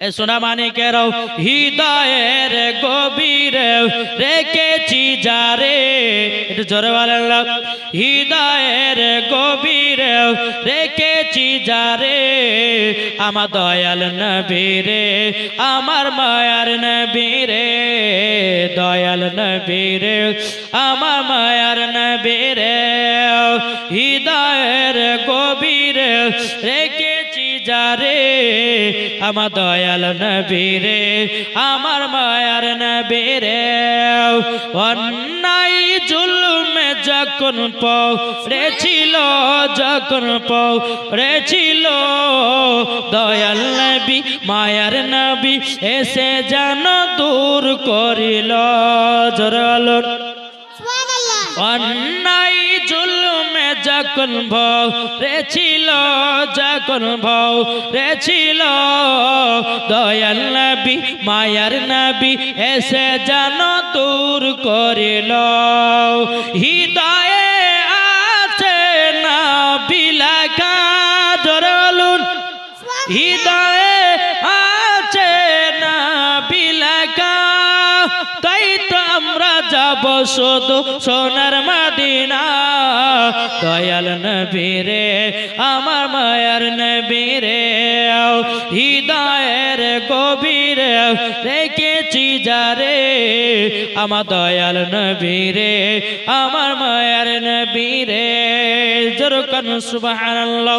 সোনা মানে কেরো হৃদয়ের গভীর রেখেছি যারে একটু জোরে বলেন। হৃদয়ের গভীর রেখেছি যারে আমার দয়াল নবীরে আমার মায়ার নবীরে দয়াল নবীরে আমার মায়ার নবীরে হৃদয়ের গভীর রেখেছি যারে আমার দয়াল নবীরে আমার মায়ার নবীরে। অন্যায় জুলমে যখন পড়েছিল যখন পড়েছিল দয়াল নবী মায়ার নবী এসে যেন দূর করিল জরালো অন্যায় জুলমে যখন ভরেছিল যখন ভরেছিল দয়াল নবী মায়ার নবী এসে যেন দূর করিল। হৃদয়ে শুধু সোনার মাদিনা। দয়াল নবীরে আমার মায়ার নবীরে হৃদয়ের গভীরে রেখেছি যারে আমার দয়াল নবীরে আমার মায়ার নবীরে জোর কান সুবহানাল্লাহ।